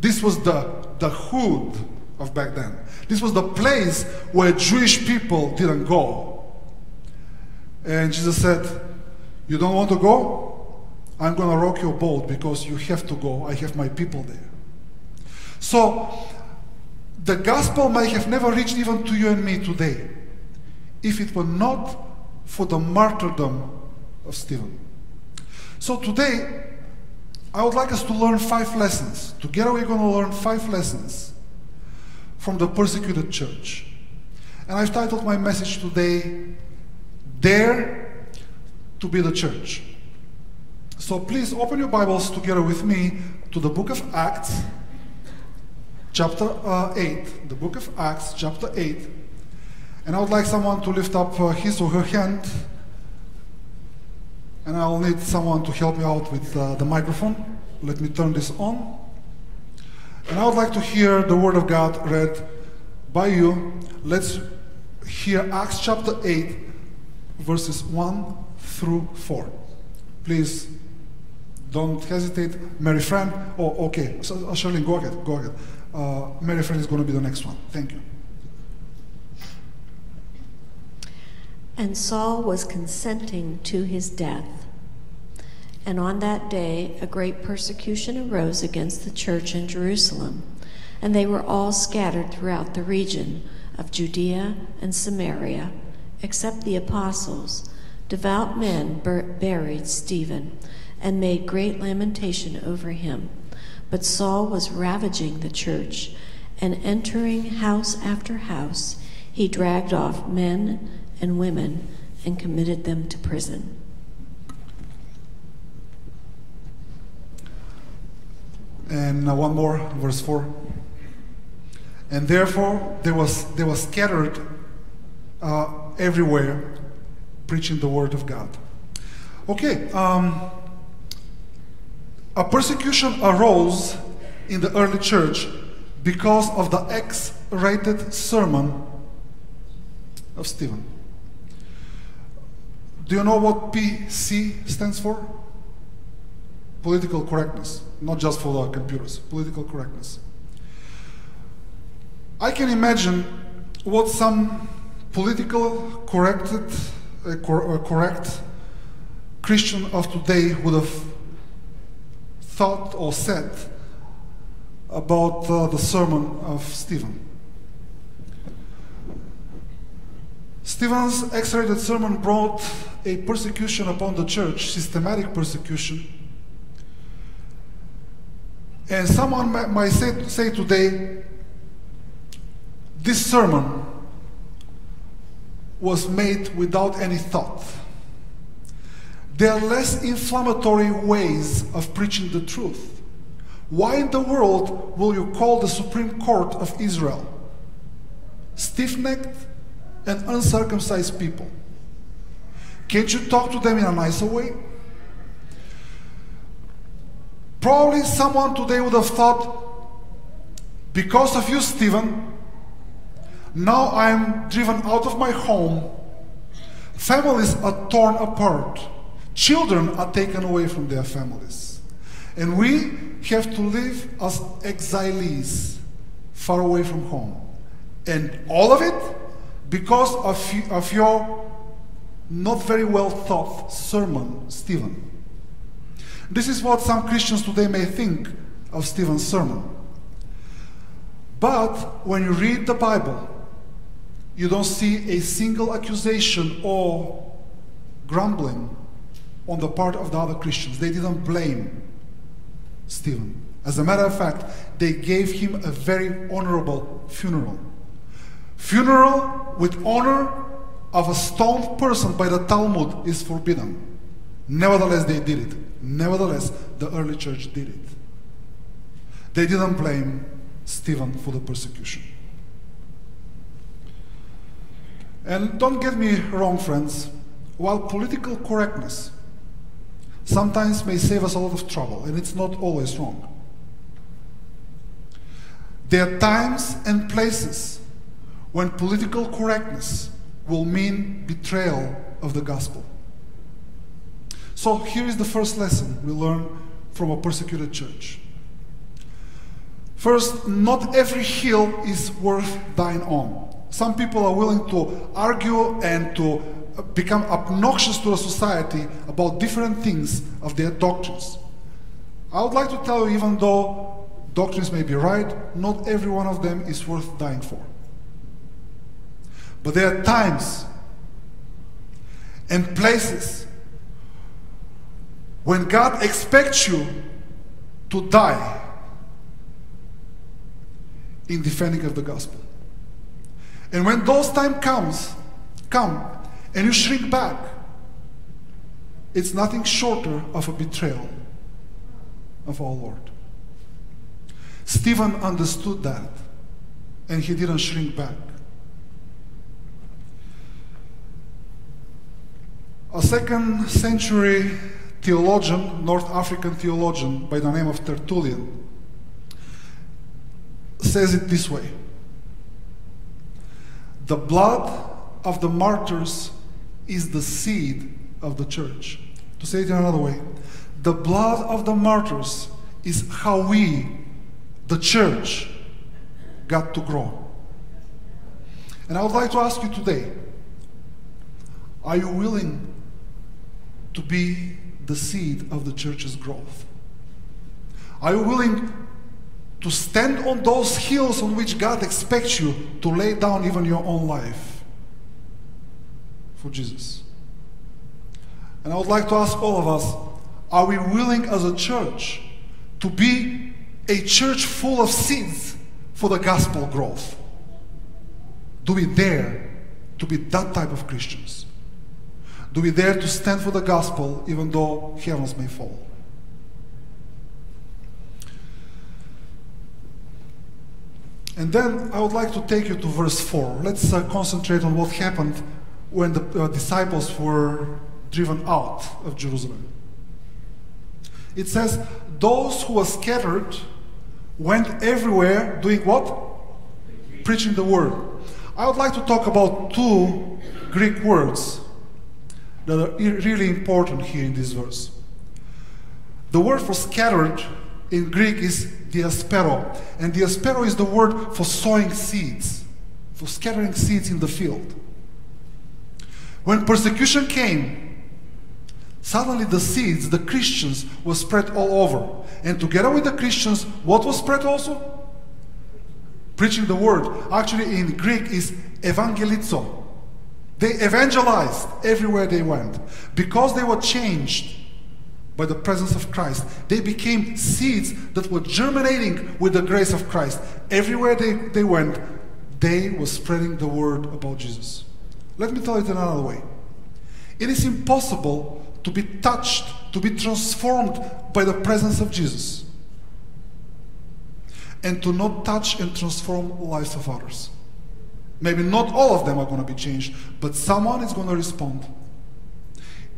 Speaker 4: This was the, the hood of back then. This was the place where Jewish people didn't go. And Jesus said, You don't want to go? I'm going to rock your boat because you have to go. I have my people there. So, the gospel might have never reached even to you and me today if it were not for the martyrdom of Stephen. So, today, I would like us to learn five lessons. Together, we're going to learn five lessons from the persecuted church. And I've titled my message today, Dare to be the Church. So please open your Bibles together with me to the book of Acts, chapter uh, 8. The book of Acts, chapter 8. And I would like someone to lift up uh, his or her hand. And I'll need someone to help me out with uh, the microphone. Let me turn this on. And I would like to hear the Word of God read by you. Let's hear Acts chapter 8, verses 1 through 4. Please don't hesitate. Mary Fran, oh, okay. So, uh, Charlene, go ahead, go ahead. Uh, Mary Fran is going to be the next one. Thank you.
Speaker 7: And Saul was consenting to his death. And on that day, a great persecution arose against the church in Jerusalem, and they were all scattered throughout the region of Judea and Samaria, except the apostles. Devout men buried Stephen and made great lamentation over him. But Saul was ravaging the church, and entering house after house, he dragged off men and women and committed them to prison.
Speaker 4: And one more, verse 4. And therefore there was, they were scattered uh, everywhere preaching the word of God. Okay, um, a persecution arose in the early church because of the X rated sermon of Stephen. Do you know what PC stands for? Political correctness, not just for the computers, political correctness. I can imagine what some political corrected, uh, cor- uh, correct Christian of today would have thought or said about uh, the sermon of Stephen. Stephen's X-rated sermon brought a persecution upon the church, systematic persecution. And someone might say, say today, this sermon was made without any thought. There are less inflammatory ways of preaching the truth. Why in the world will you call the Supreme Court of Israel stiff necked and uncircumcised people? Can't you talk to them in a nicer way? Probably someone today would have thought, because of you, Stephen, now I'm driven out of my home. Families are torn apart. Children are taken away from their families. And we have to live as exiles, far away from home. And all of it because of, of your not very well thought sermon, Stephen. This is what some Christians today may think of Stephen's sermon. But when you read the Bible, you don't see a single accusation or grumbling on the part of the other Christians. They didn't blame Stephen. As a matter of fact, they gave him a very honorable funeral. Funeral with honor of a stoned person by the Talmud is forbidden. Nevertheless, they did it. Nevertheless, the early church did it. They didn't blame Stephen for the persecution. And don't get me wrong, friends, while political correctness sometimes may save us a lot of trouble, and it's not always wrong, there are times and places when political correctness will mean betrayal of the gospel. So here is the first lesson we learn from a persecuted church. First, not every hill is worth dying on. Some people are willing to argue and to become obnoxious to a society about different things of their doctrines. I would like to tell you, even though doctrines may be right, not every one of them is worth dying for. But there are times and places when God expects you to die in defending of the gospel. And when those time comes, come, and you shrink back, it's nothing shorter of a betrayal of our Lord. Stephen understood that, and he didn't shrink back. A second century theologian, North African theologian by the name of Tertullian, says it this way The blood of the martyrs is the seed of the church. To say it in another way, the blood of the martyrs is how we, the church, got to grow. And I would like to ask you today are you willing to be the seed of the church's growth? Are you willing to stand on those hills on which God expects you to lay down even your own life for Jesus? And I would like to ask all of us are we willing as a church to be a church full of seeds for the gospel growth? Do we dare to be that type of Christians? Do we dare to stand for the gospel even though heavens may fall? And then I would like to take you to verse 4. Let's uh, concentrate on what happened when the uh, disciples were driven out of Jerusalem. It says, Those who were scattered went everywhere doing what? Preaching the word. I would like to talk about two Greek words that are really important here in this verse. The word for scattered in Greek is diaspero, and diaspero is the word for sowing seeds, for scattering seeds in the field. When persecution came, suddenly the seeds, the Christians, were spread all over. And together with the Christians, what was spread also? Preaching the word. Actually, in Greek is evangelizo. They evangelized everywhere they went because they were changed by the presence of Christ. They became seeds that were germinating with the grace of Christ. Everywhere they, they went, they were spreading the word about Jesus. Let me tell it in another way. It is impossible to be touched, to be transformed by the presence of Jesus, and to not touch and transform lives of others. Maybe not all of them are going to be changed, but someone is going to respond.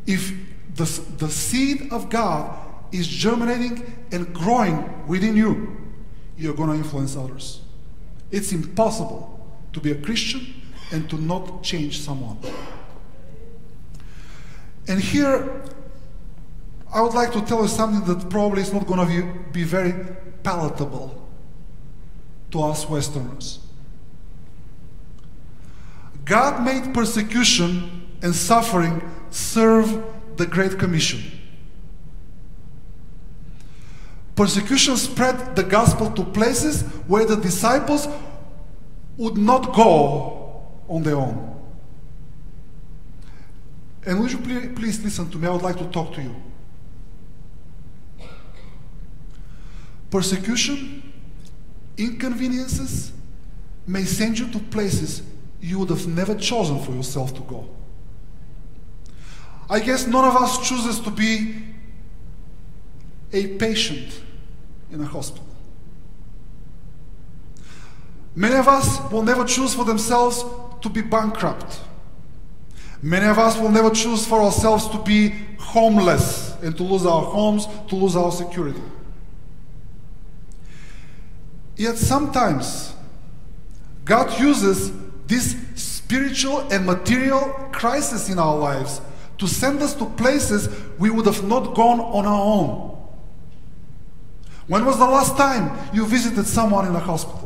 Speaker 4: If the, the seed of God is germinating and growing within you, you're going to influence others. It's impossible to be a Christian and to not change someone. And here, I would like to tell you something that probably is not going to be, be very palatable to us Westerners. God made persecution and suffering serve the Great Commission. Persecution spread the gospel to places where the disciples would not go on their own. And would you please, please listen to me? I would like to talk to you. Persecution, inconveniences may send you to places you would have never chosen for yourself to go. I guess none of us chooses to be a patient in a hospital. Many of us will never choose for themselves to be bankrupt. Many of us will never choose for ourselves to be homeless and to lose our homes, to lose our security. Yet sometimes God uses this spiritual and material crisis in our lives to send us to places we would have not gone on our own. When was the last time you visited someone in a hospital?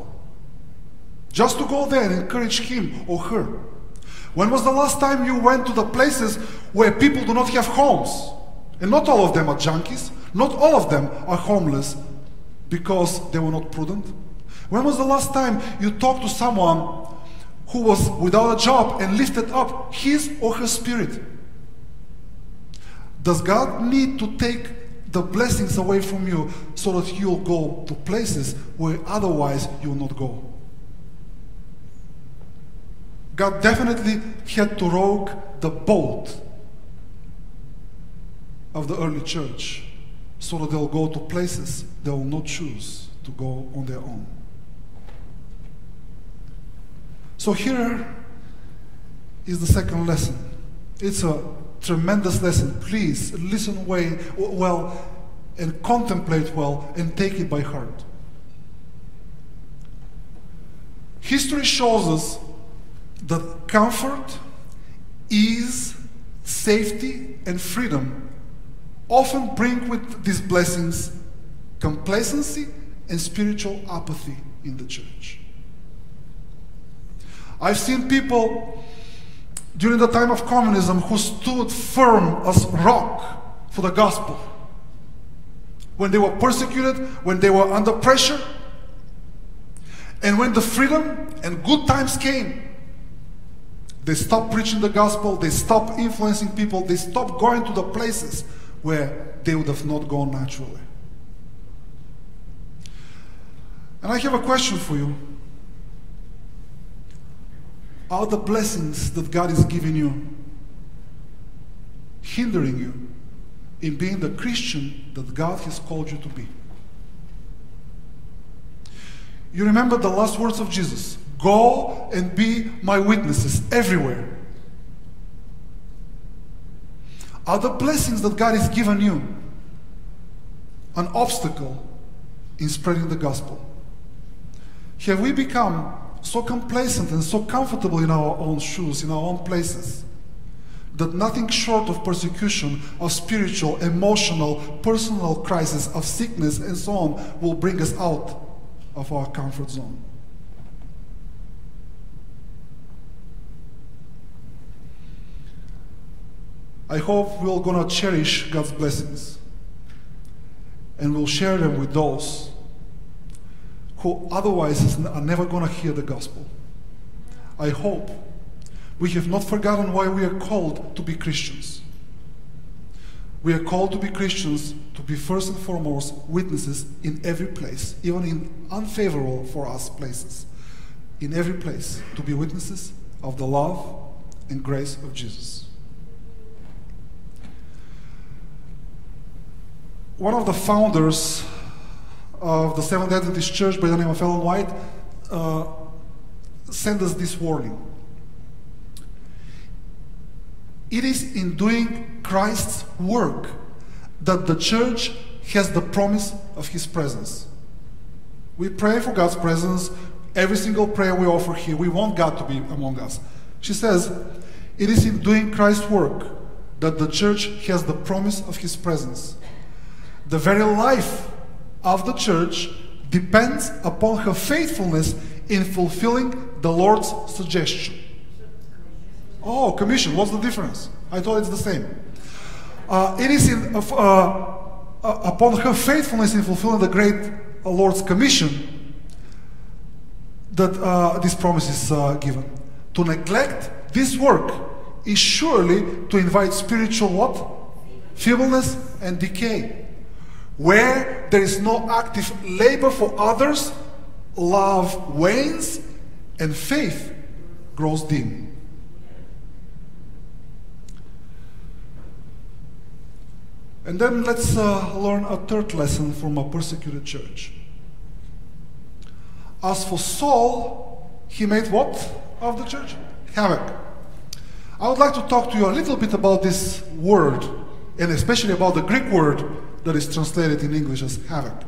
Speaker 4: Just to go there and encourage him or her. When was the last time you went to the places where people do not have homes? And not all of them are junkies, not all of them are homeless because they were not prudent. When was the last time you talked to someone who was without a job and lifted up his or her spirit? Does God need to take the blessings away from you so that you'll go to places where otherwise you'll not go? God definitely had to rock the boat of the early church so that they'll go to places they will not choose to go on their own. So here is the second lesson. It's a tremendous lesson. Please listen way, well and contemplate well and take it by heart. History shows us that comfort, ease, safety, and freedom often bring with these blessings complacency and spiritual apathy in the church. I've seen people during the time of communism who stood firm as rock for the gospel. When they were persecuted, when they were under pressure, and when the freedom and good times came, they stopped preaching the gospel, they stopped influencing people, they stopped going to the places where they would have not gone naturally. And I have a question for you. Are the blessings that God is giving you hindering you in being the Christian that God has called you to be? You remember the last words of Jesus Go and be my witnesses everywhere. Are the blessings that God has given you an obstacle in spreading the gospel? Have we become so complacent and so comfortable in our own shoes, in our own places, that nothing short of persecution, of spiritual, emotional, personal crisis, of sickness, and so on will bring us out of our comfort zone? I hope we're going to cherish God's blessings and we'll share them with those who otherwise are never going to hear the gospel. I hope we have not forgotten why we are called to be Christians. We are called to be Christians to be first and foremost witnesses in every place, even in unfavorable for us places. In every place, to be witnesses of the love and grace of Jesus. One of the founders of the Seventh Adventist Church by the name of Ellen White uh, sent us this warning. It is in doing Christ's work that the church has the promise of his presence. We pray for God's presence. Every single prayer we offer here, we want God to be among us. She says, It is in doing Christ's work that the church has the promise of his presence. The very life of the church depends upon her faithfulness in fulfilling the Lord's suggestion. Oh, commission, what's the difference? I thought it's the same. Uh, it is in, uh, uh, upon her faithfulness in fulfilling the great uh, Lord's commission that uh, this promise is uh, given. To neglect this work is surely to invite spiritual what? Feebleness and decay. Where there is no active labor for others, love wanes and faith grows dim. And then let's uh, learn a third lesson from a persecuted church. As for Saul, he made what of the church? Havoc. I would like to talk to you a little bit about this word, and especially about the Greek word that is translated in English as havoc.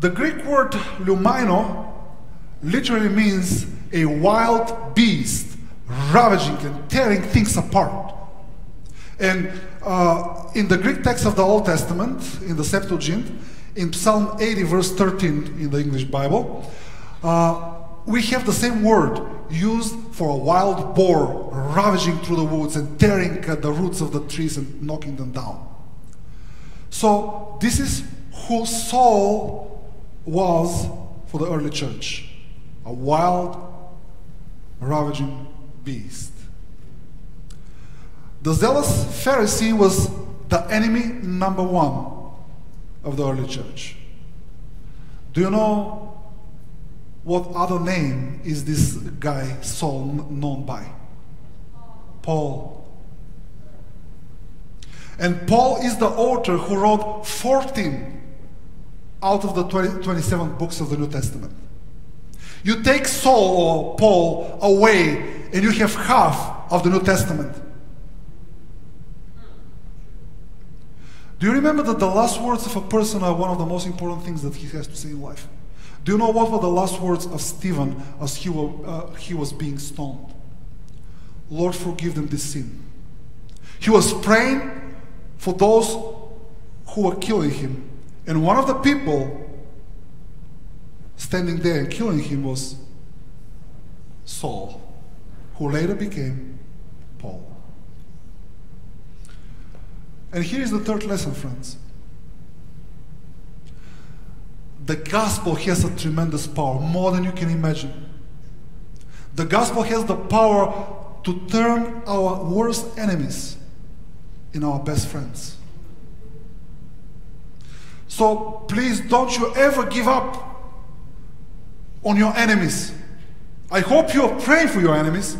Speaker 4: The Greek word lumino literally means a wild beast ravaging and tearing things apart. And uh, in the Greek text of the Old Testament, in the Septuagint, in Psalm 80, verse 13 in the English Bible, uh, we have the same word used for a wild boar ravaging through the woods and tearing at the roots of the trees and knocking them down. So, this is who Saul was for the early church a wild, ravaging beast. The zealous Pharisee was the enemy number one of the early church. Do you know what other name is this guy Saul known by? Paul. And Paul is the author who wrote 14 out of the 20, 27 books of the New Testament. You take Saul or Paul away, and you have half of the New Testament. Do you remember that the last words of a person are one of the most important things that he has to say in life? Do you know what were the last words of Stephen as he, were, uh, he was being stoned? Lord, forgive them this sin. He was praying for those who were killing him. And one of the people standing there and killing him was Saul, who later became Paul. And here is the third lesson, friends. The gospel has a tremendous power, more than you can imagine. The gospel has the power to turn our worst enemies in our best friends. So please don't you ever give up on your enemies. I hope you're praying for your enemies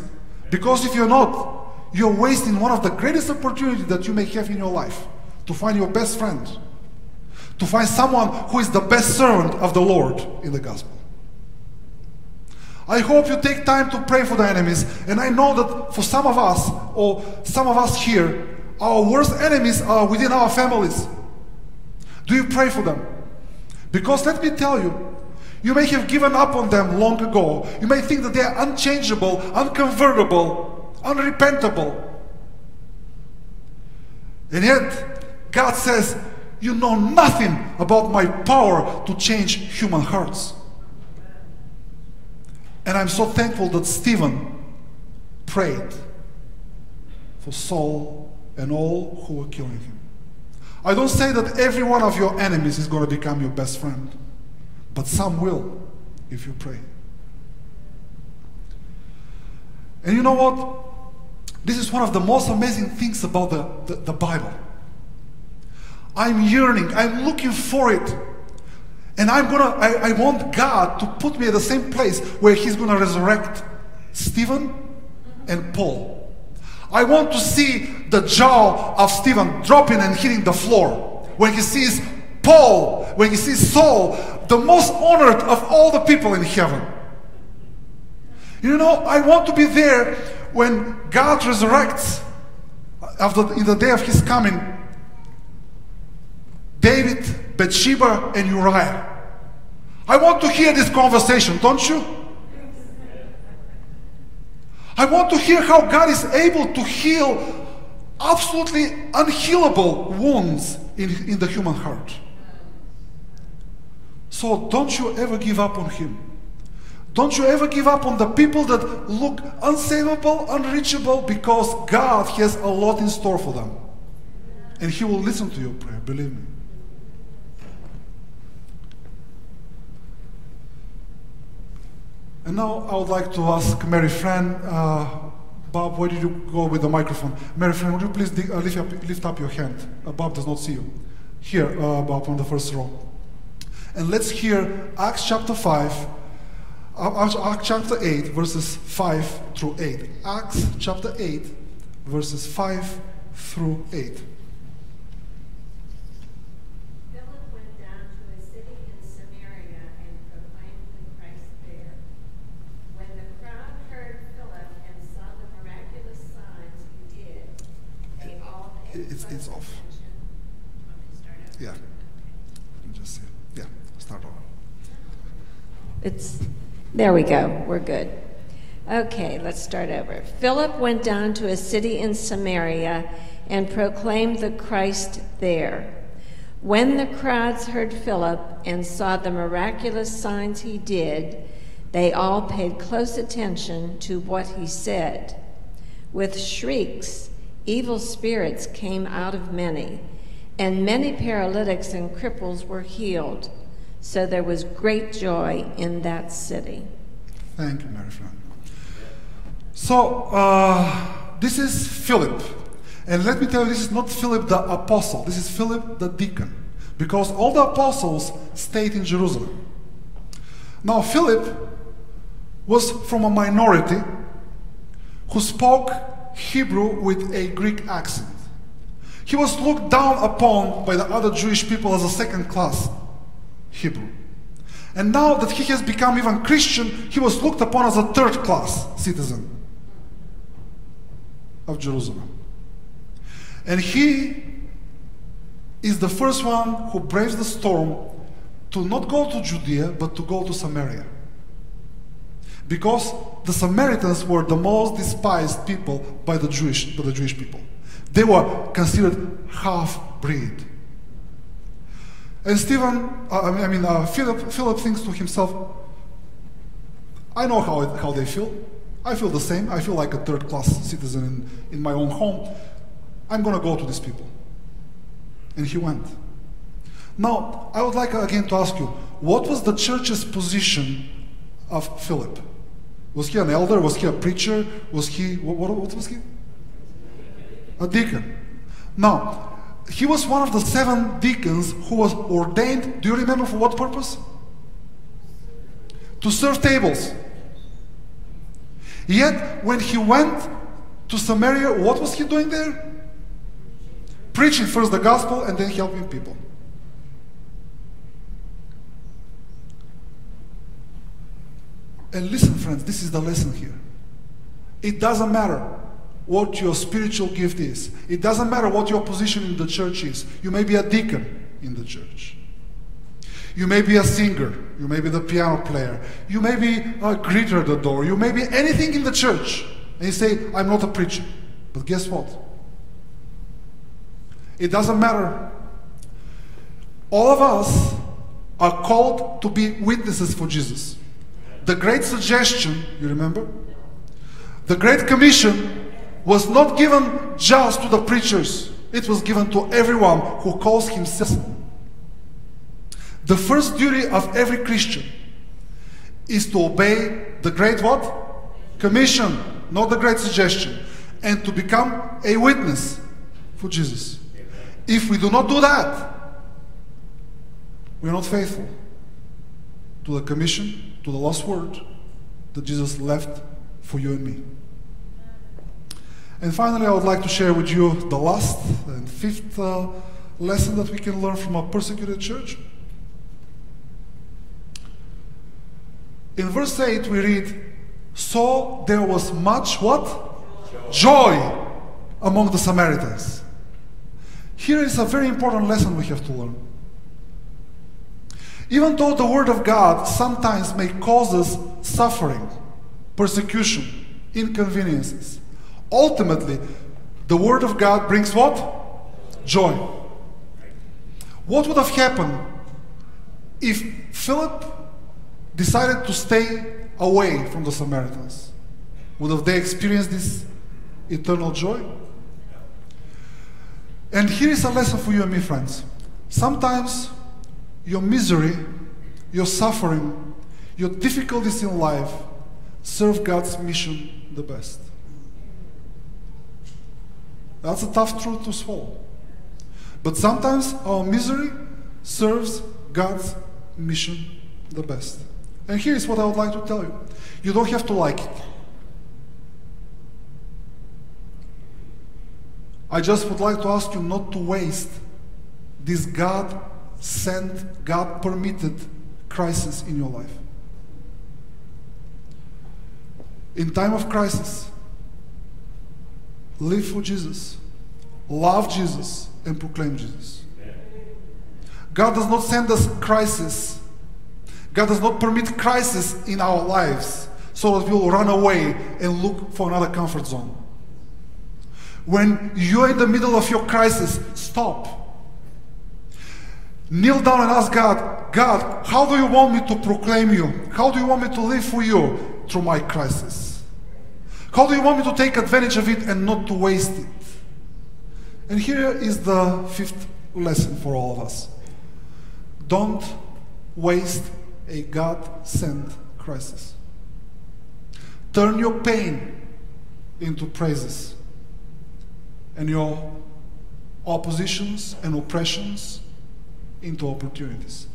Speaker 4: because if you're not, you're wasting one of the greatest opportunities that you may have in your life to find your best friend, to find someone who is the best servant of the Lord in the gospel. I hope you take time to pray for the enemies. And I know that for some of us, or some of us here, our worst enemies are within our families. Do you pray for them? Because let me tell you, you may have given up on them long ago. You may think that they are unchangeable, unconvertible, unrepentable. And yet, God says, You know nothing about my power to change human hearts. And I'm so thankful that Stephen prayed for Saul and all who were killing him. I don't say that every one of your enemies is going to become your best friend, but some will if you pray. And you know what? This is one of the most amazing things about the, the, the Bible. I'm yearning, I'm looking for it. And I'm gonna, I, I want God to put me at the same place where He's gonna resurrect Stephen and Paul. I want to see the jaw of Stephen dropping and hitting the floor. when he sees Paul, when he sees Saul, the most honored of all the people in heaven. You know, I want to be there when God resurrects uh, after in the day of his coming David, Bathsheba, and Uriah. I want to hear this conversation, don't you? I want to hear how God is able to heal absolutely unhealable wounds in, in the human heart. So don't you ever give up on Him. Don't you ever give up on the people that look unsavable, unreachable, because God has a lot in store for them. And He will listen to your prayer, believe me. And now I would like to ask Mary Fran, uh, Bob, where did you go with the microphone? Mary Fran, would you please uh, lift, up, lift, up, your hand? Uh, Bob does not see you. Here, uh, Bob, on the first row. And let's hear Acts chapter 5, uh, Acts chapter 8, verses 5 through 8. Acts chapter 8, verses 5 through 8. It's, it's off. Yeah. Just yeah. Start over.
Speaker 5: It's there. We go. We're good. Okay, let's start over. Philip went down to a city in Samaria and proclaimed the Christ there. When the crowds heard Philip and saw the miraculous signs he did, they all paid close attention to what he said. With shrieks, evil spirits came out of many, and many paralytics and cripples were healed. So there was great joy in that city.
Speaker 4: Thank you, Mary Fran. So, uh, this is Philip. And let me tell you, this is not Philip the apostle, this is Philip the deacon. Because all the apostles stayed in Jerusalem. Now, Philip was from a minority who spoke Hebrew with a Greek accent. He was looked down upon by the other Jewish people as a second class Hebrew. And now that he has become even Christian, he was looked upon as a third class citizen of Jerusalem. And he is the first one who braves the storm to not go to Judea, but to go to Samaria because the Samaritans were the most despised people by the Jewish, by the Jewish people. They were considered half breed. And Stephen, uh, I mean, uh, Philip, Philip thinks to himself, I know how, it, how they feel. I feel the same. I feel like a third class citizen in, in my own home. I'm going to go to these people. And he went. Now, I would like again to ask you, what was the church's position of Philip? Was he an elder? Was he a preacher? Was he, what, what, was he? A deacon. Now, he was one of the seven deacons who was ordained, do you remember for what purpose? To serve tables. Yet, when he went to Samaria, what was he doing there? Preaching first the gospel and then helping people. And listen, friends, this is the lesson here. It doesn't matter what your spiritual gift is, it doesn't matter what your position in the church is. You may be a deacon in the church. You may be a singer. You may be the piano player. You may be a greeter at the door. You may be anything in the church. And you say, I'm not a preacher. But guess what? It doesn't matter. All of us are called to be witnesses for Jesus the great suggestion, you remember? The Great Commission was not given just to the preachers, it was given to everyone who calls himself. The first duty of every Christian is to obey the great what? Commission, not the great suggestion, and to become a witness for Jesus. If we do not do that, we are not faithful to the commission to the last word that Jesus left for you and me. And finally, I would like to share with you the last and fifth uh, lesson that we can learn from a persecuted church? In verse 8 we read, So there was much what? Joy among the Samaritans. Here is a very important lesson we have to learn. Even though the Word of God sometimes may cause us suffering, persecution, inconveniences, ultimately, the Word of God brings what? Joy. What would have happened if Philip decided to stay away from the Samaritans? Would have they experienced this eternal joy? And here is a lesson for you and me, friends. Sometimes your misery, your suffering, your difficulties in life serve God's mission the best. That's a tough truth to swallow. But sometimes our misery serves God's mission the best. And here's what I would like to tell you you don't have to like it. I just would like to ask you not to waste this God sent, God permitted crisis in your life. In time of crisis, live for Jesus, love Jesus, and proclaim Jesus. God does not send us crisis. God does not permit crisis in our lives so that we'll run away and look for another comfort zone. When you're in the middle of your crisis, stop. Kneel down and ask God, God, how do you want me to proclaim you? How do you want me to live for you through my crisis? How do you want me to take advantage of it and not to waste it? And here is the fifth lesson for all of us don't waste a God sent crisis. Turn your pain into praises and your oppositions and oppressions into opportunities.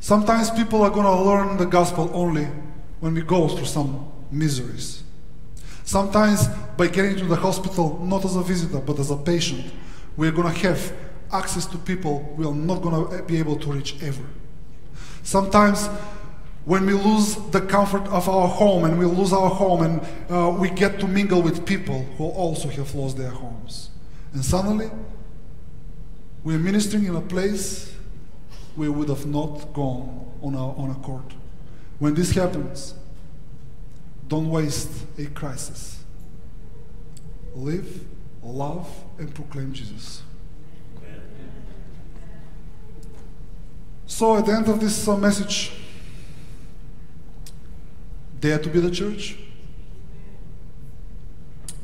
Speaker 4: Sometimes people are going to learn the gospel only when we go through some miseries. Sometimes by getting to the hospital, not as a visitor, but as a patient, we're going to have access to people we are not going to be able to reach ever. Sometimes when we lose the comfort of our home and we lose our home and uh, we get to mingle with people who also have lost their homes. And suddenly, we're ministering in a place we would have not gone on our own accord. When this happens, don't waste a crisis. Live, love, and proclaim Jesus. So, at the end of this uh, message, dare to be the church?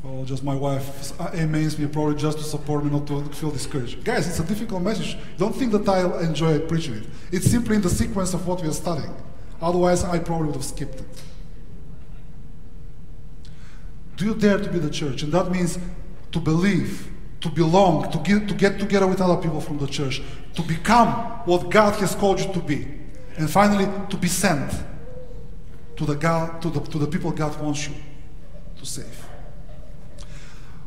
Speaker 4: Well, just my wife uh, amens me probably just to support me, not to feel discouraged. Guys, it's a difficult message. Don't think that I'll enjoy preaching it. It's simply in the sequence of what we are studying. Otherwise, I probably would have skipped it. Do you dare to be the church? And that means to believe, to belong, to get, to get together with other people from the church, to become what God has called you to be. And finally, to be sent to the, God, to the, to the people God wants you to save.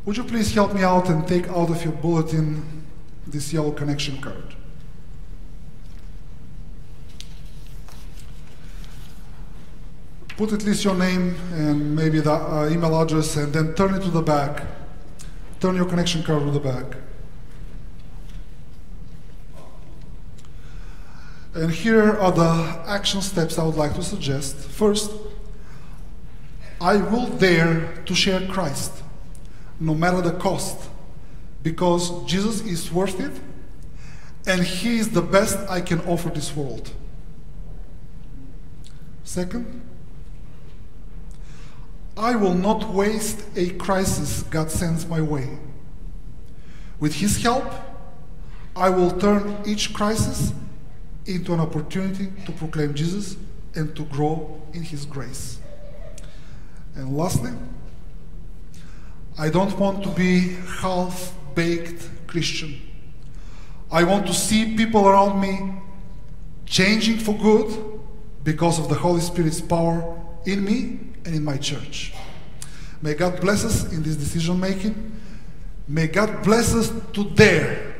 Speaker 4: Would you please help me out and take out of your bulletin this yellow connection card? Put at least your name and maybe the uh, email address and then turn it to the back. Turn your connection card to the back. And here are the action steps I would like to suggest. First, I will dare to share Christ, no matter the cost, because Jesus is worth it and He is the best I can offer this world. Second, I will not waste a crisis God sends my way. With His help, I will turn each crisis into an opportunity to proclaim Jesus and to grow in His grace. And lastly, I don't want to be half baked Christian. I want to see people around me changing for good because of the Holy Spirit's power in me and in my church. May God bless us in this decision making May God bless us to dare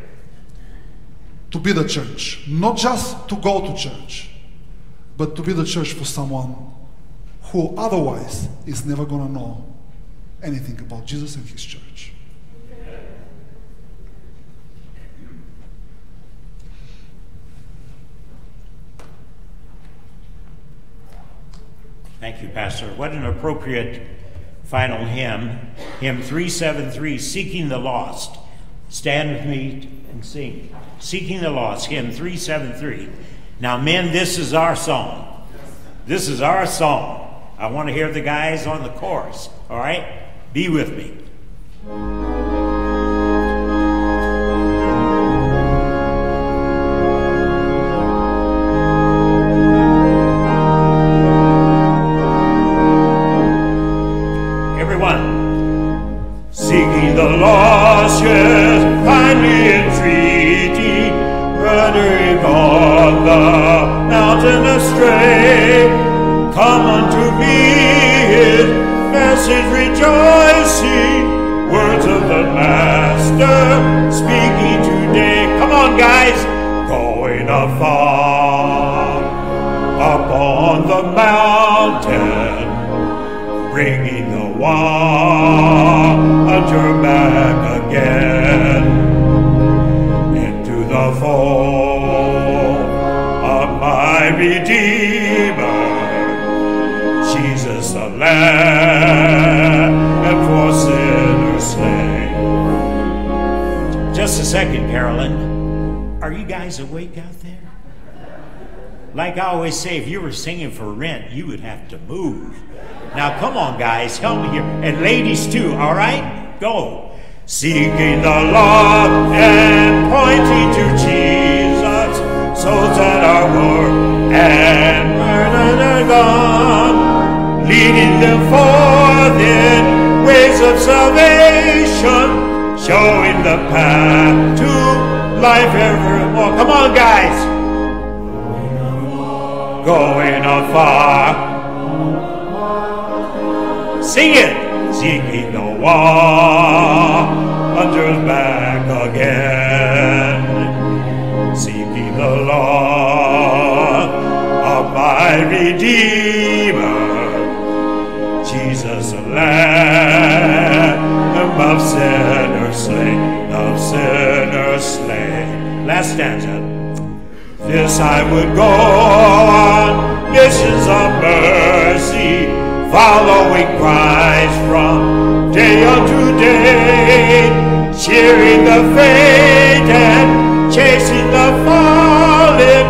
Speaker 4: to be the church, not just to go to church, but to be the church for someone who otherwise is never going to know anything about Jesus and his church.
Speaker 3: Thank you, Pastor. What an appropriate final hymn. Hymn 373, Seeking the Lost. Stand with me and sing. Seeking the Lost, hymn 373. Now, men, this is our song. This is our song. I want to hear the guys on the chorus. All right? Be with me. Everyone. Seeking the lost, yes, kindly entreating, wandering on the mountain astray. Come unto me, message rejoicing, words of the Master speaking today. Come on, guys, going afar up on the mountain bringing the water back again into the fold of my Redeemer, Just a second, Carolyn. Are you guys awake out there? Like I always say, if you were singing for rent, you would have to move. Now, come on, guys, help me here. And ladies, too, all right? Go. Seeking the law and pointing to Jesus, souls that are work and burden are gone, leading them forth in ways of salvation, showing the path to life evermore. Come on, guys going afar. Sing it! Seeking the wanderers back again. Seeking the Lord of my Redeemer. Jesus the Lamb of sinners slain, of sinners slain. Last stanza. This I would go on missions of mercy, following Christ from day unto day, cheering the faint and chasing the fallen,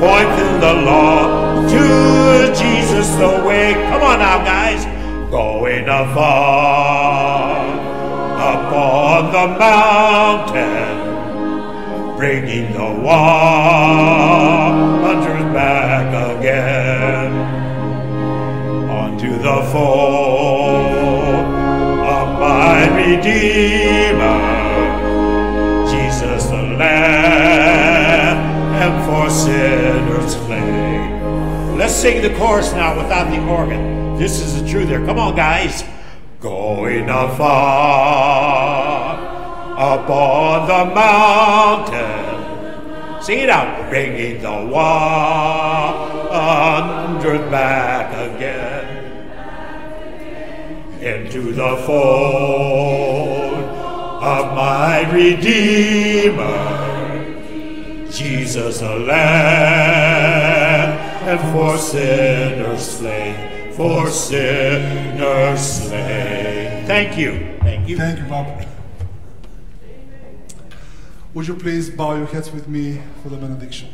Speaker 3: pointing the law to Jesus the way. Come on now, guys, going afar upon the mountain bringing the wanderers back again onto the fold of my Redeemer, Jesus the Lamb, and for sinners slain. Let's sing the chorus now without the organ. This is the truth there. Come on, guys. Going afar upon the mountain. Sing it out. Bringing the wanderers back again into the fold of my Redeemer, Jesus the Lamb, and for sinners slain, for sinners slain. Thank you. Thank you.
Speaker 4: Thank you, Bob. Would you please bow your heads with me for the benediction?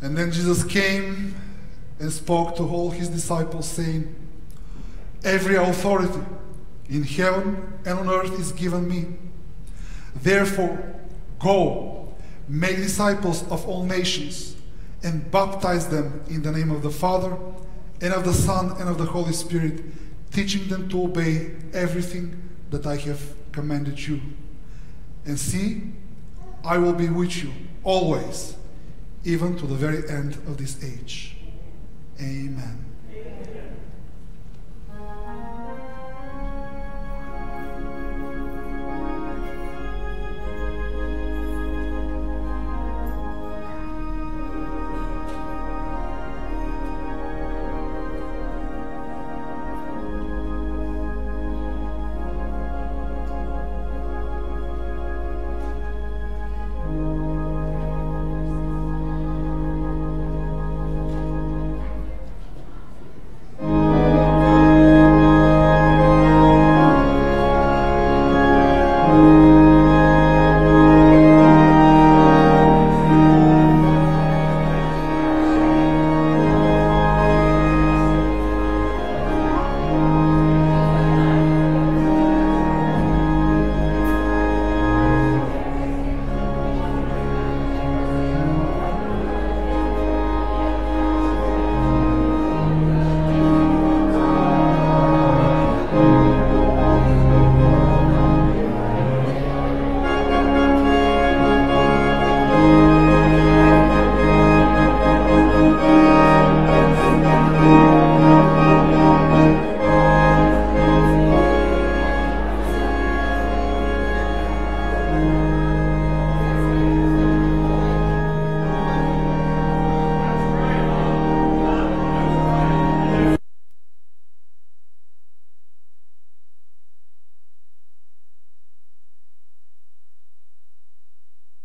Speaker 4: And then Jesus came and spoke to all his disciples, saying, Every authority in heaven and on earth is given me. Therefore, go, make disciples of all nations, and baptize them in the name of the Father, and of the Son, and of the Holy Spirit, teaching them to obey everything that I have commanded you. And see, I will be with you always, even to the very end of this age. Amen.